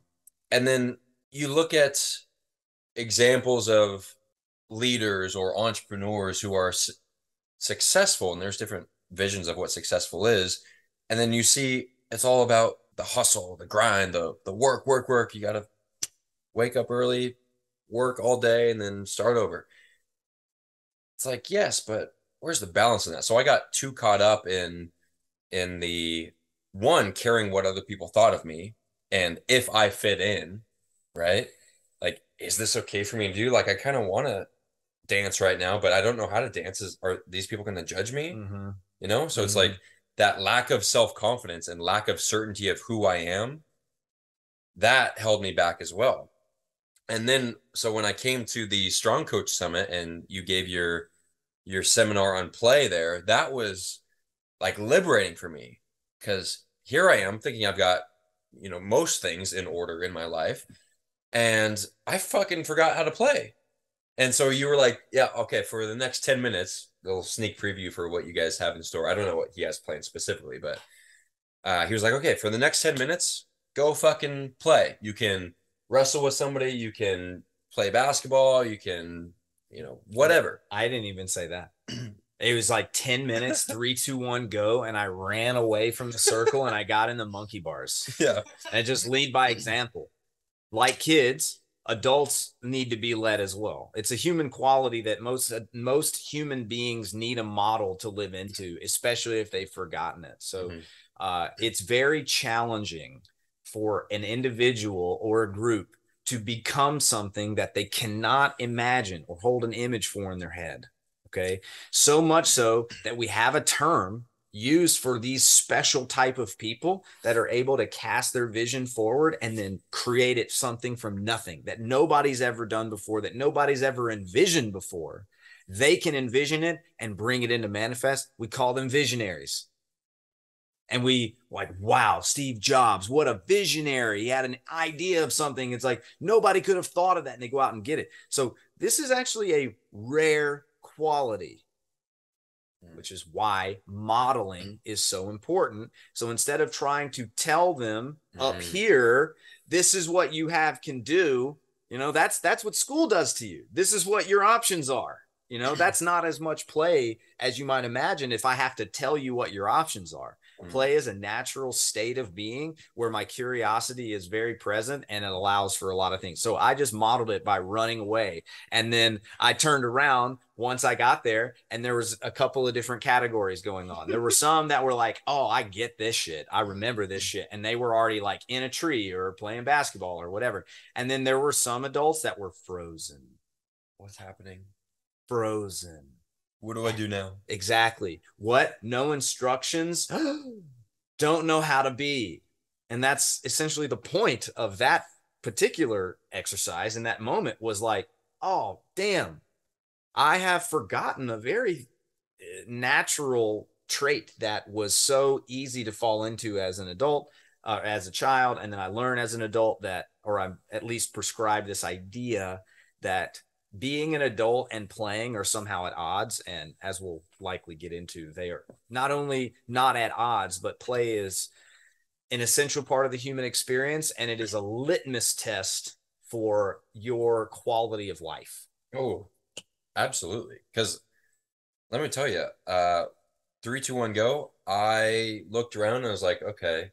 and then you look at examples of leaders or entrepreneurs who are successful, and there's different visions of what successful is. And then you see it's all about the hustle, the grind, the the work, work, work. You got to wake up early, work all day, and then start over. It's like, yes, but where's the balance in that? So I got too caught up in in the one caring what other people thought of me and if I fit in, right? Like, is this okay for me to do? Like, I kind of want to dance right now, but I don't know how to dance. Is are these people going to judge me? Mm-hmm. You know? So it's Mhm. like that lack of self-confidence and lack of certainty of who I am, that held me back as well. And then so when I came to the Strong Coach Summit and you gave your your seminar on play there, that was like liberating for me because here I am thinking I've got, you know, most things in order in my life and I fucking forgot how to play. And so you were like, yeah, okay, for the next 10 minutes, a little sneak preview for what you guys have in store. I don't know what he has planned specifically, but uh, he was like, okay, for the next 10 minutes, go fucking play. You can wrestle with somebody, you can play basketball, you can, you know, whatever. I didn't even say that. It was like 10 minutes, three, two, one, go. And I ran away from the circle and I got in the monkey bars. Yeah. And just lead by example. Like kids, adults need to be led as well. It's a human quality that most most human beings need a model to live into, especially if they've forgotten it. So Mhm. uh, it's very challenging for an individual or a group to become something that they cannot imagine or hold an image for in their head. Okay. So much so that we have a term used for these special type of people that are able to cast their vision forward and then create it something from nothing that nobody's ever done before, that nobody's ever envisioned before. They can envision it and bring it into manifest. We call them visionaries. and we like wow steve jobs what a visionary he had an idea of something it's like nobody could have thought of that and they go out and get it so this is actually a rare quality. Which is why modeling is so important. So instead of trying to tell them up Mhm. here this is what you have can do you know that's that's what school does to you. This is what your options are. You know that's not as much play as you might imagine if i have to tell you what your options are. Mm. play is a natural state of being where my curiosity is very present and it allows for a lot of things. So i just modeled it by running away and then i turned around once i got there and there was a couple of different categories going on there were some that were like oh i get this shit i remember this shit and they were already like in a tree or playing basketball or whatever and then there were some adults that were frozen What's happening? frozen What do I do now? Exactly. What? No instructions. Don't know how to be. And that's essentially the point of that particular exercise in that moment was like, oh, damn, I have forgotten a very uh, natural trait that was so easy to fall into as an adult, uh, as a child. And then I learn as an adult that, or I'm at least prescribed this idea that being an adult and playing are somehow at odds. And as we'll likely get into, they are not only not at odds, but play is an essential part of the human experience. And it is a litmus test for your quality of life. Oh, absolutely. Because let me tell you, uh, three, two, one, go. I looked around and I was like, okay,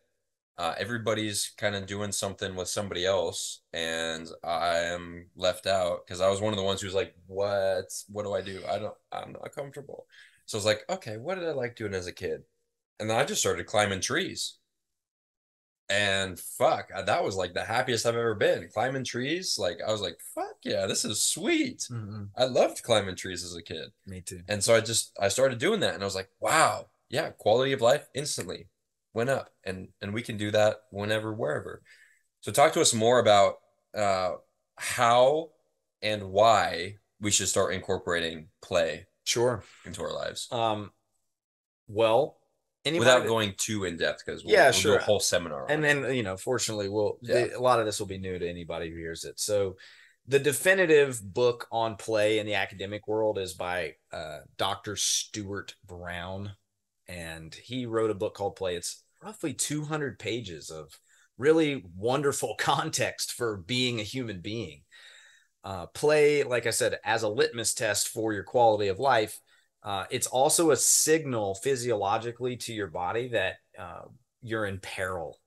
uh, everybody's kind of doing something with somebody else, and I am left out because I was one of the ones who was like, what? What do I do? I don't. I'm not comfortable. So I was like, okay, what did I like doing as a kid? And then I just started climbing trees. And fuck, uh, that was like the happiest I've ever been. Climbing trees, like I was like, fuck yeah, this is sweet. I loved climbing trees as a kid. Me too. And so I just I started doing that and I was like, wow, yeah, quality of life instantly went up. And and we can do that whenever, wherever. So talk to us more about uh how and why we should start incorporating play Sure. into our lives. Um, well, anybody Without that- going too in depth because we'll, Yeah, we'll sure. do a whole seminar. and it. then you know fortunately we'll Yeah. the- a lot of this will be new to anybody who hears it so the definitive book on play in the academic world is by uh, dr stuart brown and he wrote a book called play it's roughly 200 pages of really wonderful context for being a human being uh, play like i said as a litmus test for your quality of life uh, it's also a signal physiologically to your body that uh, you're in peril.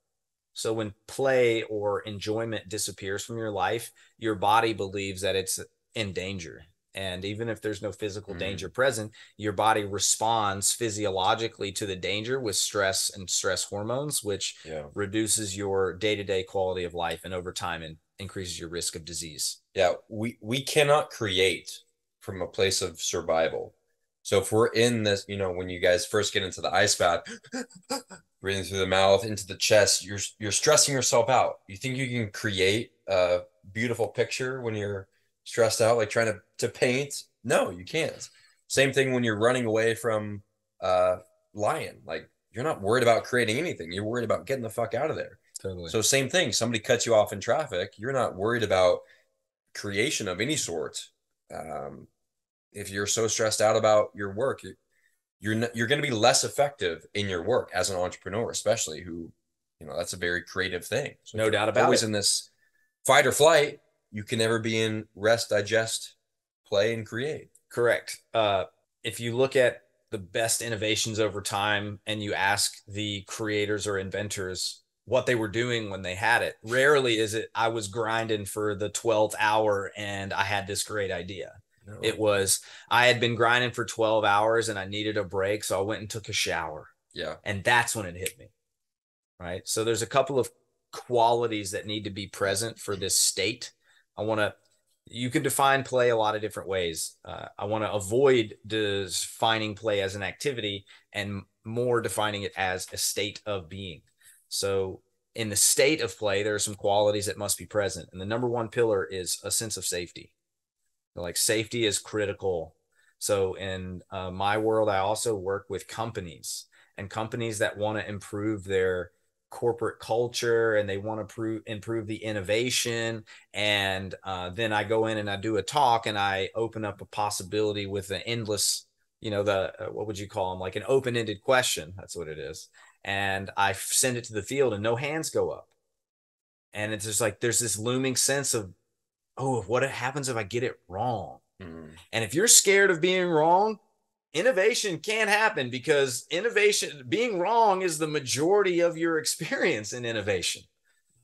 So when play or enjoyment disappears from your life, your body believes that it's in danger. And even if there's no physical Mhm. danger present, your body responds physiologically to the danger with stress and stress hormones, which yeah. reduces your day-to-day quality of life and over time and increases your risk of disease. Yeah, we we cannot create from a place of survival. So if we're in this, you know, when you guys first get into the ice bath, breathing through the mouth into the chest, you're you're stressing yourself out. You think you can create a beautiful picture when you're stressed out, like trying to to paint? No, you can't. Same thing when you're running away from a lion. Like you're not worried about creating anything. You're worried about getting the fuck out of there. Totally. So same thing. Somebody cuts you off in traffic. You're not worried about creation of any sort. Um, if you're so stressed out about your work, you're you're, not, you're going to be less effective in your work as an entrepreneur, especially who, you know, that's a very creative thing. So No doubt about always it. in this fight or flight. You can never be in rest, digest, play, and create. Correct. Uh, if you look at the best innovations over time and you ask the creators or inventors what they were doing when they had it, rarely is it, I was grinding for the 12th hour and I had this great idea. No. It was, I had been grinding for 12 hours and I needed a break. So I went and took a shower. yeah. And that's when it hit me. Right. So there's a couple of qualities that need to be present for this state. I want to, you can define play a lot of different ways. Uh, I want to avoid defining play as an activity and more defining it as a state of being. So in the state of play, there are some qualities that must be present. And the number one pillar is a sense of safety. Like safety is critical. So in uh, my world, I also work with companies and companies that want to improve their corporate culture and they want to prove, improve the innovation. And uh, then I go in and I do a talk and I open up a possibility with an endless, you know, the uh, what would you call them? Like an open ended question. That's what it is. And I send it to the field and no hands go up. And it's just like there's this looming sense of, oh, what happens if I get it wrong? Mm. And if you're scared of being wrong, innovation can't happen because innovation being wrong is the majority of your experience in innovation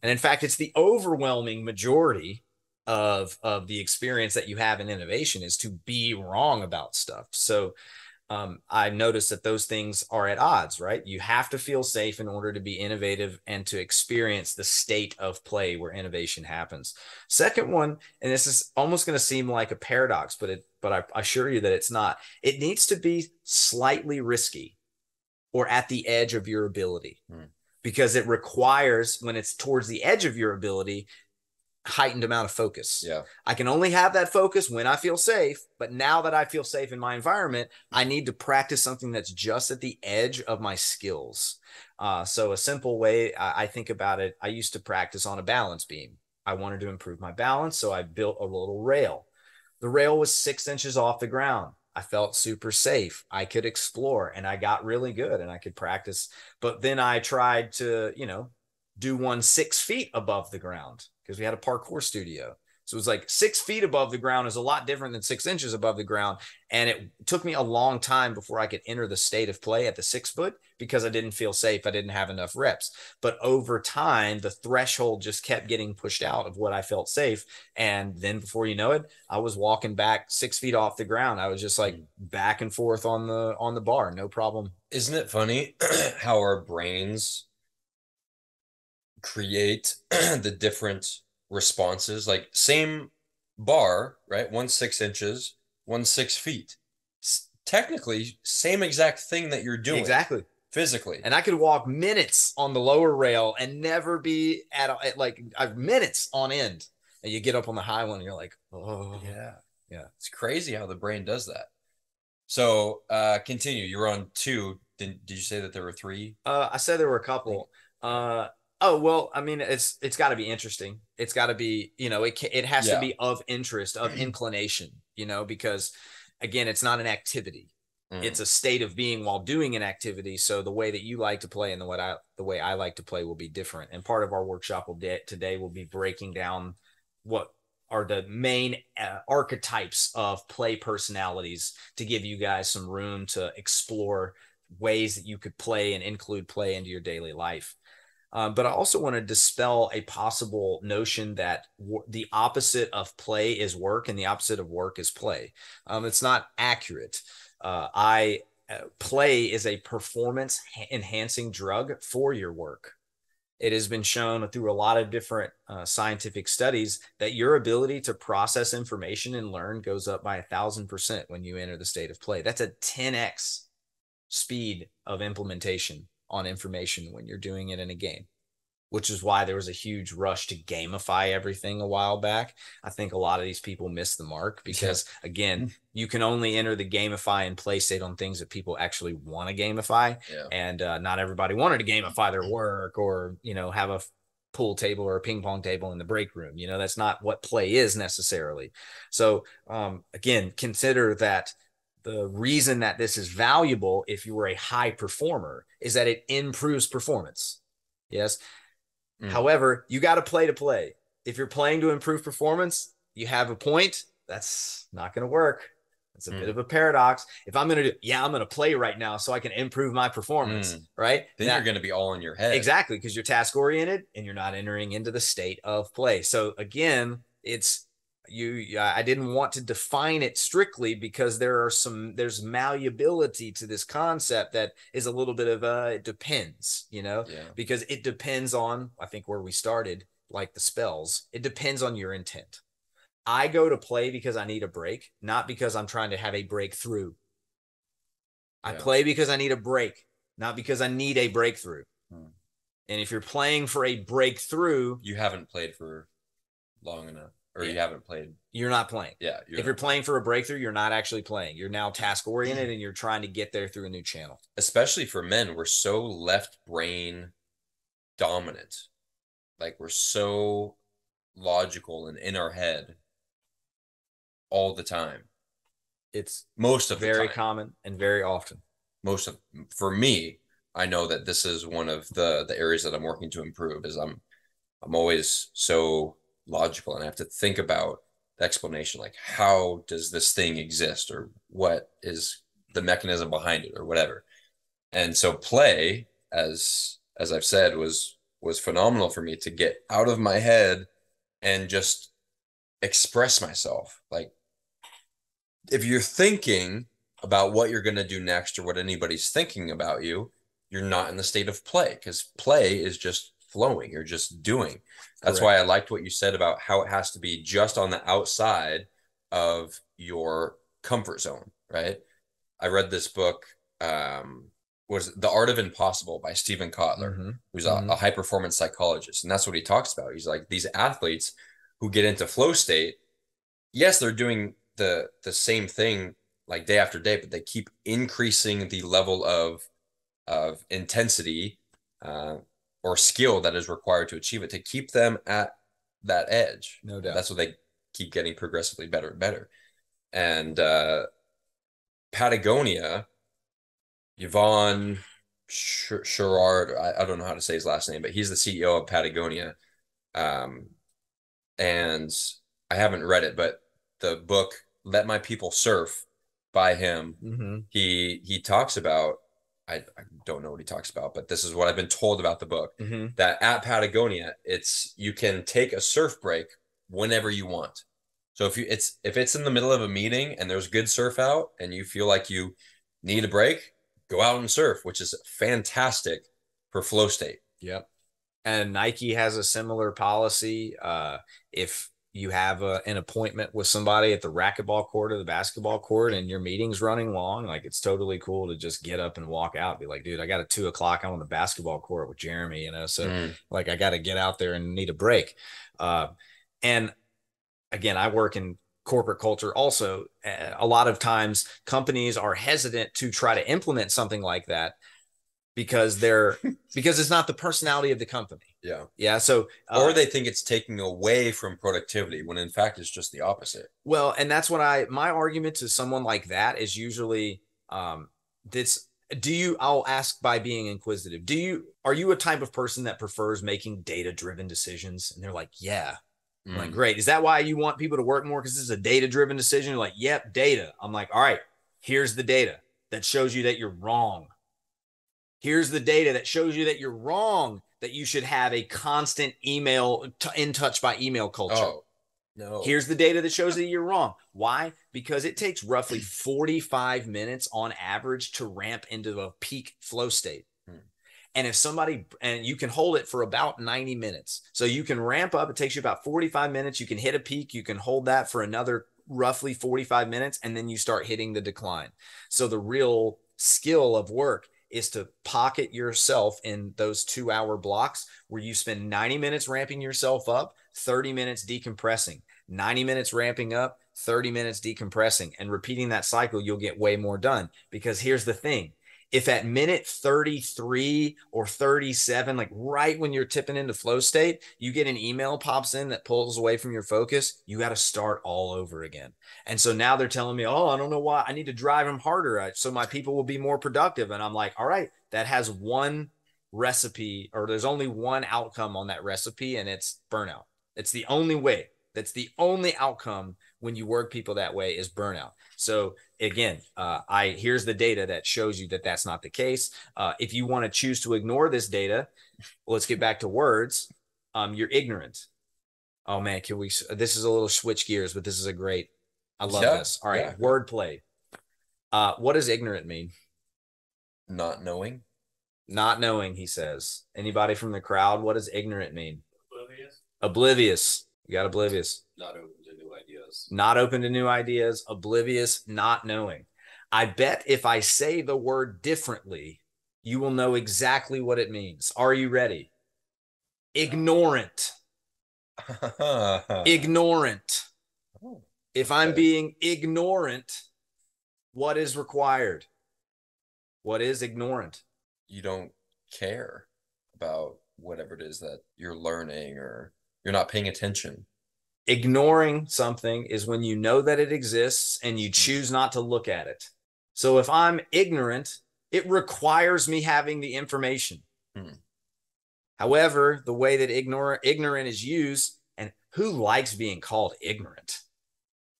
and in fact it's the overwhelming majority of of the experience that you have in innovation is to be wrong about stuff so um, I noticed that those things are at odds, right? You have to feel safe in order to be innovative and to experience the state of play where innovation happens. Second one, and this is almost going to seem like a paradox, but it, but I, assure you that it's not. It needs to be slightly risky or at the edge of your ability. Hmm because it requires when it's towards the edge of your ability heightened amount of focus. Yeah. I can only have that focus when I feel safe, but now that I feel safe in my environment, I need to practice something that's just at the edge of my skills. Uh, so a simple way I, I think about it, I used to practice on a balance beam. I wanted to improve my balance, so I built a little rail. The rail was six inches off the ground. I felt super safe. I could explore and I got really good and I could practice. But then I tried to, you know, do one six feet above the ground because we had a parkour studio. So it was like six feet above the ground is a lot different than six inches above the ground. And it took me a long time before I could enter the state of play at the six foot because I didn't feel safe. I didn't have enough reps. But over time, the threshold just kept getting pushed out of what I felt safe. And then before you know it, I was walking back six feet off the ground. I was just like mm. back and forth on the on the bar, no problem. Isn't it funny how our brains create the different responses like same bar right? One six inches one six feet. S- technically same exact thing that you're doing exactly. physically. And i could walk minutes on the lower rail and never be at, at like uh, minutes on end. And you get up on the high one and you're like oh. Yeah. Yeah. It's crazy how the brain does that. So uh continue. You're on two. Did, did you say that there were three? Uh i said there were a couple. Uh Oh well, I mean, it's it's got to be interesting. It's got to be, you know, it it has yeah. to be of interest, of inclination, you know, because again, it's not an activity. Mm. It's a state of being while doing an activity. So the way that you like to play and the what I the way I like to play will be different. And part of our workshop will de- today will be breaking down what are the main uh, archetypes of play personalities to give you guys some room to explore ways that you could play and include play into your daily life. Um, but I also want to dispel a possible notion that w- the opposite of play is work and the opposite of work is play. Um, it's not accurate. Uh, I uh, play is a performance enhancing drug for your work. It has been shown through a lot of different uh, scientific studies that your ability to process information and learn goes up by a thousand percent when you enter the state of play. That's a 10x speed of implementation on information when you're doing it in a game which is why there was a huge rush to gamify everything a while back. I think a lot of these people miss the mark because again, mm. you can only enter the gamify and play state on things that people actually want to gamify. Yeah. And uh, not everybody wanted to gamify their work or, you know, have a pool table or a ping pong table in the break room. You know, that's not what play is necessarily. So um, again, consider that the reason that this is valuable if you were a high performer is that it improves performance. Yes. Mm. However, you got to play to play. If you're playing to improve performance, you have a point. That's not going to work. It's a mm. bit of a paradox. If I'm going to do, yeah, I'm going to play right now so I can improve my performance, mm. right? Then you're going to be all in your head. Exactly, because you're task oriented and you're not entering into the state of play. So again, it's you i didn't want to define it strictly because there are some there's malleability to this concept that is a little bit of uh it depends you know yeah. because it depends on i think where we started like the spells it depends on your intent i go to play because i need a break not because i'm trying to have a breakthrough yeah. i play because i need a break not because i need a breakthrough hmm. and if you're playing for a breakthrough you haven't played for long enough or you haven't played. You're not playing. Yeah, if you're playing for a breakthrough, you're not actually playing. You're now task oriented mm. and you're trying to get there through a new channel. especially for men, we're so left brain dominant. Like we're so logical and in our head all the time. It's Most of very common and very often. most of for me, I know that this is one of the the areas that I'm working to improve is I'm I'm always so logical and I have to think about the explanation like how does this thing exist or what is the mechanism behind it or whatever. And so play as as I've said was was phenomenal for me to get out of my head and just express myself. Like if you're thinking about what you're going to do next or what anybody's thinking about you, you're not in the state of play because play is just flowing. You're just doing. That's why I liked what you said about how it has to be just on the outside of your comfort zone, right? I read this book, um, was The Art of Impossible by Steven Kotler Mhm. who's a, a high performance psychologist. And that's what he talks about. He's like, these athletes who get into flow state, yes, they're doing the the same thing like day after day, but they keep increasing the level of of intensity uh, or skill that is required to achieve it to keep them at that edge. No doubt. That's what they keep getting progressively better and better. And uh, Patagonia, Yvon Sh- Sherrard, I, I don't know how to say his last name, but he's the CEO of Patagonia. Um, and I haven't read it, but the book "Let My People Surf" by him, Mhm. he he talks about. I, I don't know what he talks about, but this is what I've been told about the book Mhm. that at Patagonia, it's you can take a surf break whenever you want. So if you it's if it's in the middle of a meeting and there's good surf out and you feel like you need a break, go out and surf, which is fantastic for flow state. Yep. And Nike has a similar policy. Uh, if you have a, an appointment with somebody at the racquetball court or the basketball court and your meeting's running long, like it's totally cool to just get up and walk out. Be like, dude, I got a two o'clock. I'm on the basketball court with Jeremy, you know. So Mm. like I got to get out there and need a break. Uh, and again, I work in corporate culture also. Uh, a lot of times companies are hesitant to try to implement something like that because they're because it's not the personality of the company. Yeah. Yeah. So uh, or they think it's taking away from productivity when in fact it's just the opposite. Well, and that's what I my argument to someone like that is usually um this do you I'll ask by being inquisitive. Do you are you a type of person that prefers making data driven decisions? And they're like, yeah. I'm like, Mm. great. Is that why you want people to work more? Because this is a data driven decision. You're like, yep, data. I'm like, all right, here's the data that shows you that you're wrong. Here's the data that shows you that you're wrong, that you should have a constant email t- in touch by email culture. Oh no. Here's the data that shows that you're wrong. Why? Because it takes roughly 45 minutes on average to ramp into a peak flow state. Hmm. And if somebody, and you can hold it for about 90 minutes. So you can ramp up, it takes you about 45 minutes. You can hit a peak, you can hold that for another roughly 45 minutes, and then you start hitting the decline. So the real skill of work is to pocket yourself in those two hour blocks where you spend 90 minutes ramping yourself up, 30 minutes decompressing, 90 minutes ramping up, 30 minutes decompressing, and repeating that cycle, you'll get way more done. Because here's the thing if at minute 33 or 37, like right when you're tipping into flow state, you get an email pops in that pulls away from your focus, you got to start all over again. And so now they're telling me, oh, I don't know why I need to drive them harder so my people will be more productive. And I'm like, all right, that has one recipe, or there's only one outcome on that recipe, and it's burnout. It's the only way. That's the only outcome when you work people that way is burnout. So again, uh, I here's the data that shows you that that's not the case. Uh, if you want to choose to ignore this data, let's get back to words. Um, you're ignorant. Oh man, can we? This is a little switch gears, but this is a great. I love Yeah, this. All right, yeah. wordplay. Uh, what does ignorant mean? not knowing. Not knowing, he says. Anybody from the crowd, what does ignorant mean? Oblivious, Oblivious. You got oblivious. not open to new ideas. Not open to new ideas, oblivious, not knowing. I bet if I say the word differently, you will know exactly what it means. Are you ready? Ignorant. Ignorant. Oh, If I'm being ignorant, what is required? What is ignorant? you don't care about whatever it is that you're learning or you're not paying attention. Ignoring something is when you know that it exists and you choose not to look at it. So if I'm ignorant, it requires me having the information. Hmm. However, the way that ignorant ignorant is used, and who likes being called ignorant?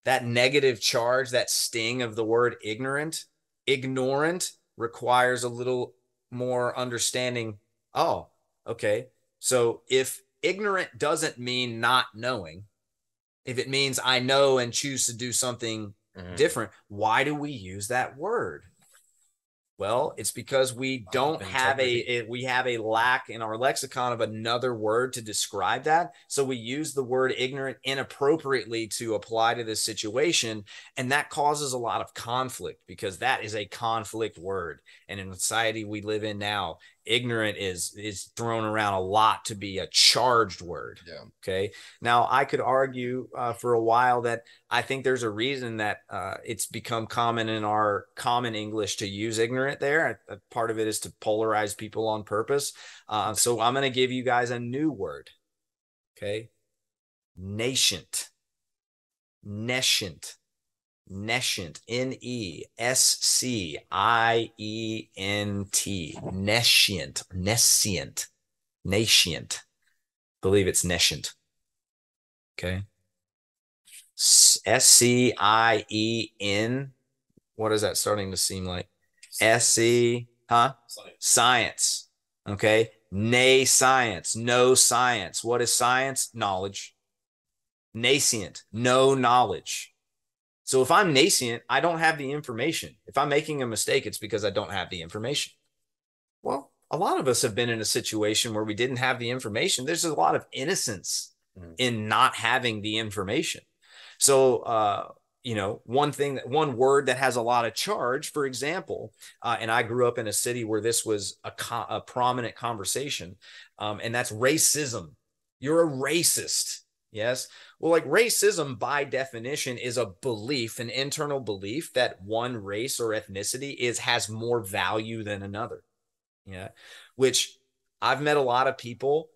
That negative charge, that sting of the word ignorant, ignorant requires a little more understanding. Oh, okay. So if ignorant doesn't mean not knowing, if it means I know and choose to do something Mhm. different, why do we use that word? Well, it's because we don't have a, a- we have a lack in our lexicon of another word to describe that. So we use the word ignorant inappropriately to apply to this situation. And that causes a lot of conflict because that is a conflict word. And in society we live in now, ignorant is is thrown around a lot to be a charged word. Yeah. Okay. Now I could argue uh, for a while that I think there's a reason that uh, it's become common in our common English to use ignorant there. Uh, Part of it is to polarize people on purpose. Uh, so I'm going to give you guys a new word. Okay. Nascent. Nescient. Nescient. N E S C I E N T. Nescient. Nescient. Nascient. Believe it's nescient. Okay. S C I E N. What is that starting to seem like? S C, huh? Science. Science. Okay. Nay, science. No science. What is science? Knowledge. Nascent. No knowledge. So if I'm nascent, I don't have the information. If I'm making a mistake, it's because I don't have the information. Well, a lot of us have been in a situation where we didn't have the information. There's a lot of innocence Mhm. in not having the information. So, uh, you know, one thing that one word that has a lot of charge, for example, uh, and I grew up in a city where this was a, co- a prominent conversation, um, and that's racism. You're a racist. Yes. Well, like racism by definition is a belief, an internal belief that one race or ethnicity is has more value than another. Yeah. Which I've met a lot of people,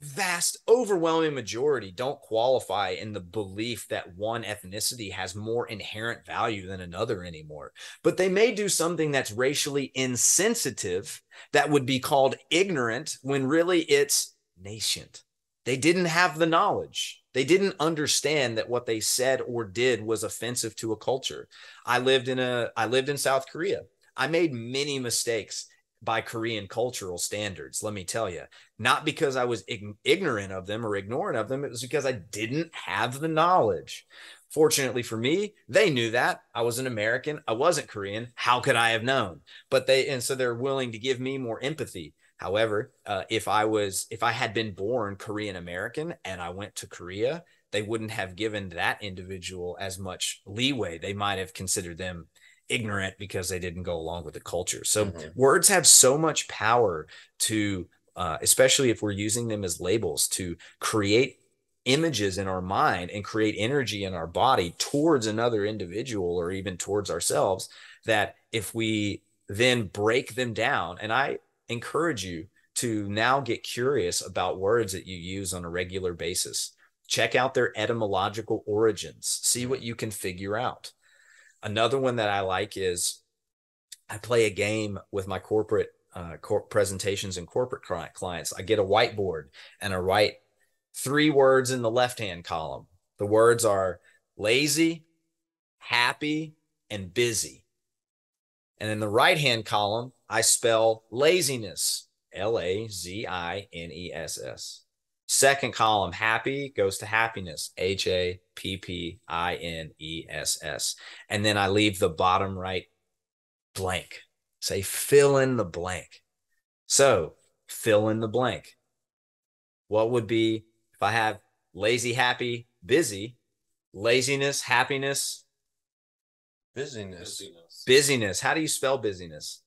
vast, overwhelming majority don't qualify in the belief that one ethnicity has more inherent value than another anymore. But they may do something that's racially insensitive that would be called ignorant when really it's nascent. They didn't have the knowledge. They didn't understand that what they said or did was offensive to a culture. I lived in a I lived in South Korea. I made many mistakes by Korean cultural standards, let me tell you. Not because I was ig- ignorant of them or ignorant of them, it was because I didn't have the knowledge. Fortunately for me, they knew that. I was an American. I wasn't Korean. How could I have known? But they, and so they're willing to give me more empathy. However, uh, if I was, if I had been born Korean American and I went to Korea, they wouldn't have given that individual as much leeway. They might have considered them ignorant because they didn't go along with the culture. So Mhm. words have so much power to, uh, especially if we're using them as labels, to create images in our mind and create energy in our body towards another individual or even towards ourselves. That if we then break them down, and I encourage you to now get curious about words that you use on a regular basis. Check out their etymological origins, see what you can figure out. Another one that I like is I play a game with my corporate uh, cor- presentations and corporate clients. I get a whiteboard and I write three words in the left hand column. The words are lazy, happy, and busy. And in the right hand column, I spell laziness, L A Z I N E S S. Second column, happy goes to happiness, H A P P I N E S S. And then I leave the bottom right blank. Say fill in the blank. So fill in the blank. What would be if I have lazy, happy, busy, laziness, happiness, Busyness, Busyness. busyness? How do you spell busyness?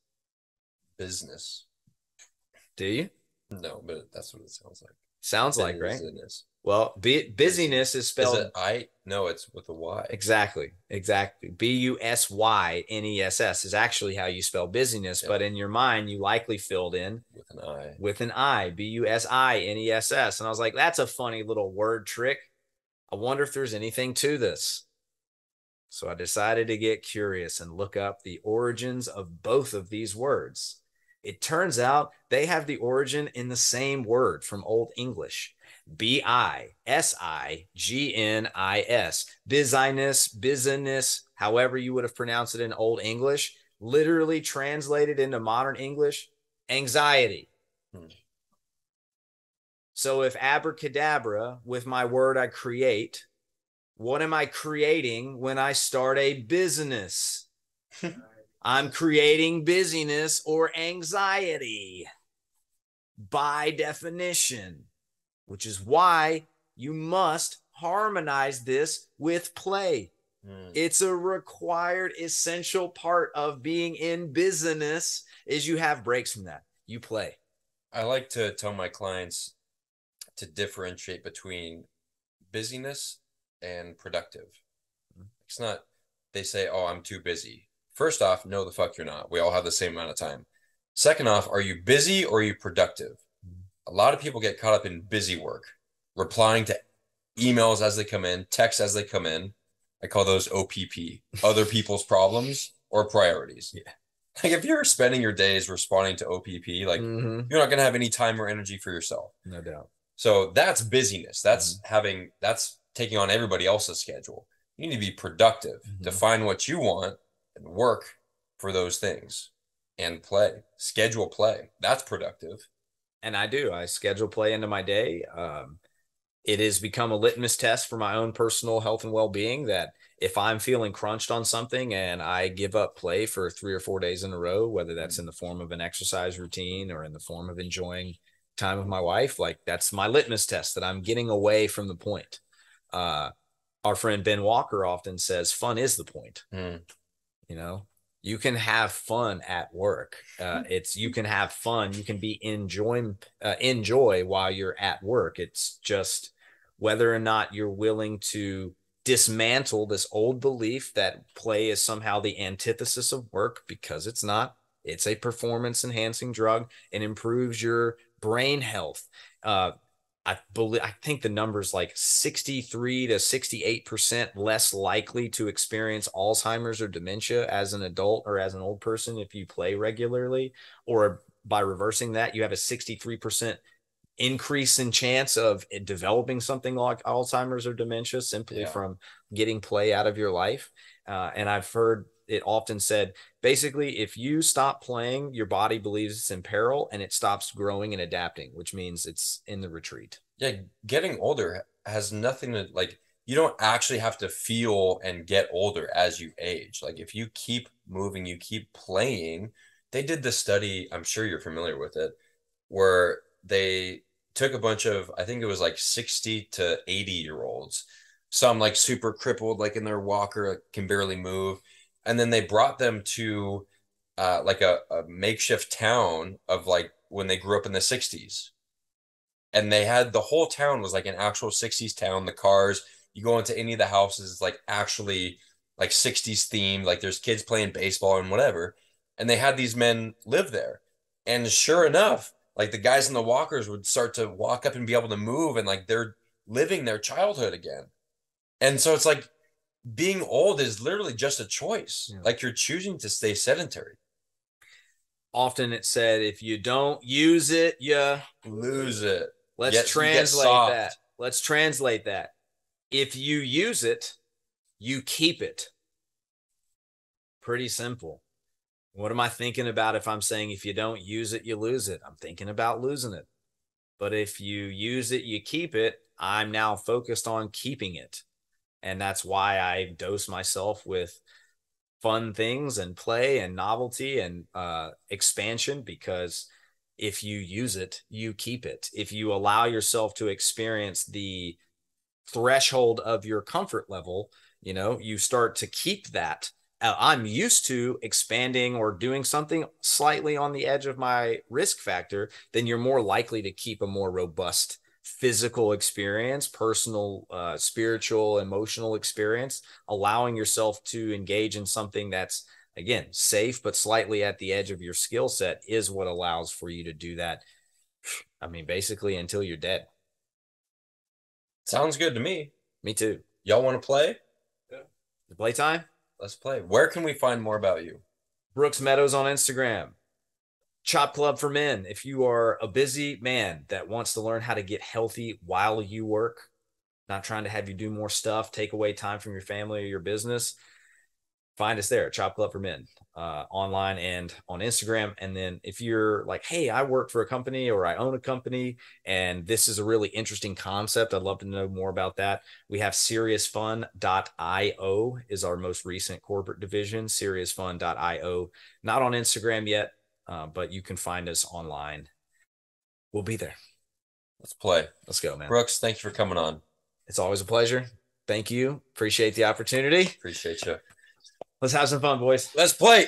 Business. Do you? No, but that's what it sounds like. Sounds like right. Business. Well, bu- busyness is Is spelled it I? No, it's with a Y. exactly, exactly. B U S Y N E S S is actually how you spell busyness, Yeah. but in your mind, you likely filled in With an I. with an I, B U S I N E S S. And I was like, that's a funny little word trick. I wonder if there's anything to this. So I decided to get curious and look up the origins of both of these words. It turns out they have the origin in the same word from Old English B I S I G N I S. Busyness, business, however you would have pronounced it in Old English, literally translated into modern English, anxiety. Hmm. So if abracadabra with my word I create, what am I creating when I start a business? I'm creating busyness or anxiety by definition, which is why you must harmonize this with play. Hmm. It's a required essential part of being in business is you have breaks from that. You play. I like to tell my clients to differentiate between busyness and productive. It's not, they say, oh, I'm too busy. First off, no, the fuck you're not. We all have the same amount of time. Second off, are you busy or are you productive? A lot of people get caught up in busy work, replying to emails as they come in, texts as they come in. I call those OPP, other people's problems or priorities. Yeah. Like if you're spending your days responding to OPP, like Mhm. you're not going to have any time or energy for yourself. No doubt. So that's busyness. That's having that's taking on everybody else's schedule. You need to be productive to Mhm. find what you want work for those things and play. Schedule play. That's productive. and I do. I schedule play into my day. Um, it has become a litmus test for my own personal health and well being that if I'm feeling crunched on something and I give up play for three or four days in a row, whether that's in the form of an exercise routine or in the form of enjoying time with my wife, like that's my litmus test that I'm getting away from the point. Uh, our friend Ben Walker often says, fun is the point Hmm. You know you can have fun at work uh, it's you can have fun you can be enjoying uh, enjoy while you're at work it's just whether or not you're willing to dismantle this old belief that play is somehow the antithesis of work because it's not it's a performance enhancing drug it improves your brain health uh, I believe I think the number's like 63 to 68 percent less likely to experience Alzheimer's or dementia as an adult or as an old person if you play regularly, or by reversing that, you have a 63 percent increase in chance of developing something like Alzheimer's or dementia simply Yeah. from getting play out of your life. Uh, and I've heard it often said basically, if you stop playing, your body believes it's in peril and it stops growing and adapting, which means it's in the retreat. Yeah, getting older has nothing to like you don't actually have to feel and get older as you age. Like if you keep moving, you keep playing. They did this study, I'm sure you're familiar with it, where they took a bunch of, I think it was like 60 to 80 year olds, some like super crippled, like in their walker, can barely move. And then they brought them to uh, like a, a makeshift town of like when they grew up in the 60s and they had the whole town was like an actual 60s town. The cars you go into any of the houses it's like actually like 60s themed like there's kids playing baseball and whatever. And they had these men live there. And sure enough like the guys in the walkers would start to walk up and be able to move and like they're living their childhood again. And so it's like being old is literally just a choice Yeah. like you're choosing to stay sedentary Often it's said, if you don't use it, you lose it let's Yes, translate that. Let's translate that. If you use it, you keep it. Pretty simple. What am I thinking about if I'm saying if you don't use it, you lose it? I'm thinking about losing it. But if you use it, you keep it. I'm now focused on keeping it. And that's why I dose myself with fun things and play and novelty and uh, expansion because if you use it, you keep it. If you allow yourself to experience the threshold of your comfort level, you know, you start to keep that. Uh, I'm used to expanding or doing something slightly on the edge of my risk factor, then you're more likely to keep a more robust physical experience, personal, uh, spiritual, emotional experience, allowing yourself to engage in something that's again safe but slightly at the edge of your skill set is what allows for you to do that. I mean, basically until you're dead. Sounds good to me. Me too. Y'all want to play? The playtime. Let's play. Where can we find more about you? Brooks Meadows on Instagram. Chop Club for Men. If you are a busy man that wants to learn how to get healthy while you work, not trying to have you do more stuff, take away time from your family or your business, find us there at Chop Club for Men uh, online and on Instagram. And then if you're like, hey, I work for a company or I own a company and this is a really interesting concept, I'd love to know more about that. We have seriousfun.io is our most recent corporate division, seriousfun.io. Not on Instagram yet, uh, but you can find us online. We'll be there. Let's play. Let's go, man. Brooks, thank you for coming on. It's always a pleasure. Thank you. Appreciate the opportunity. Appreciate you. Let's have some fun, boys. Let's play.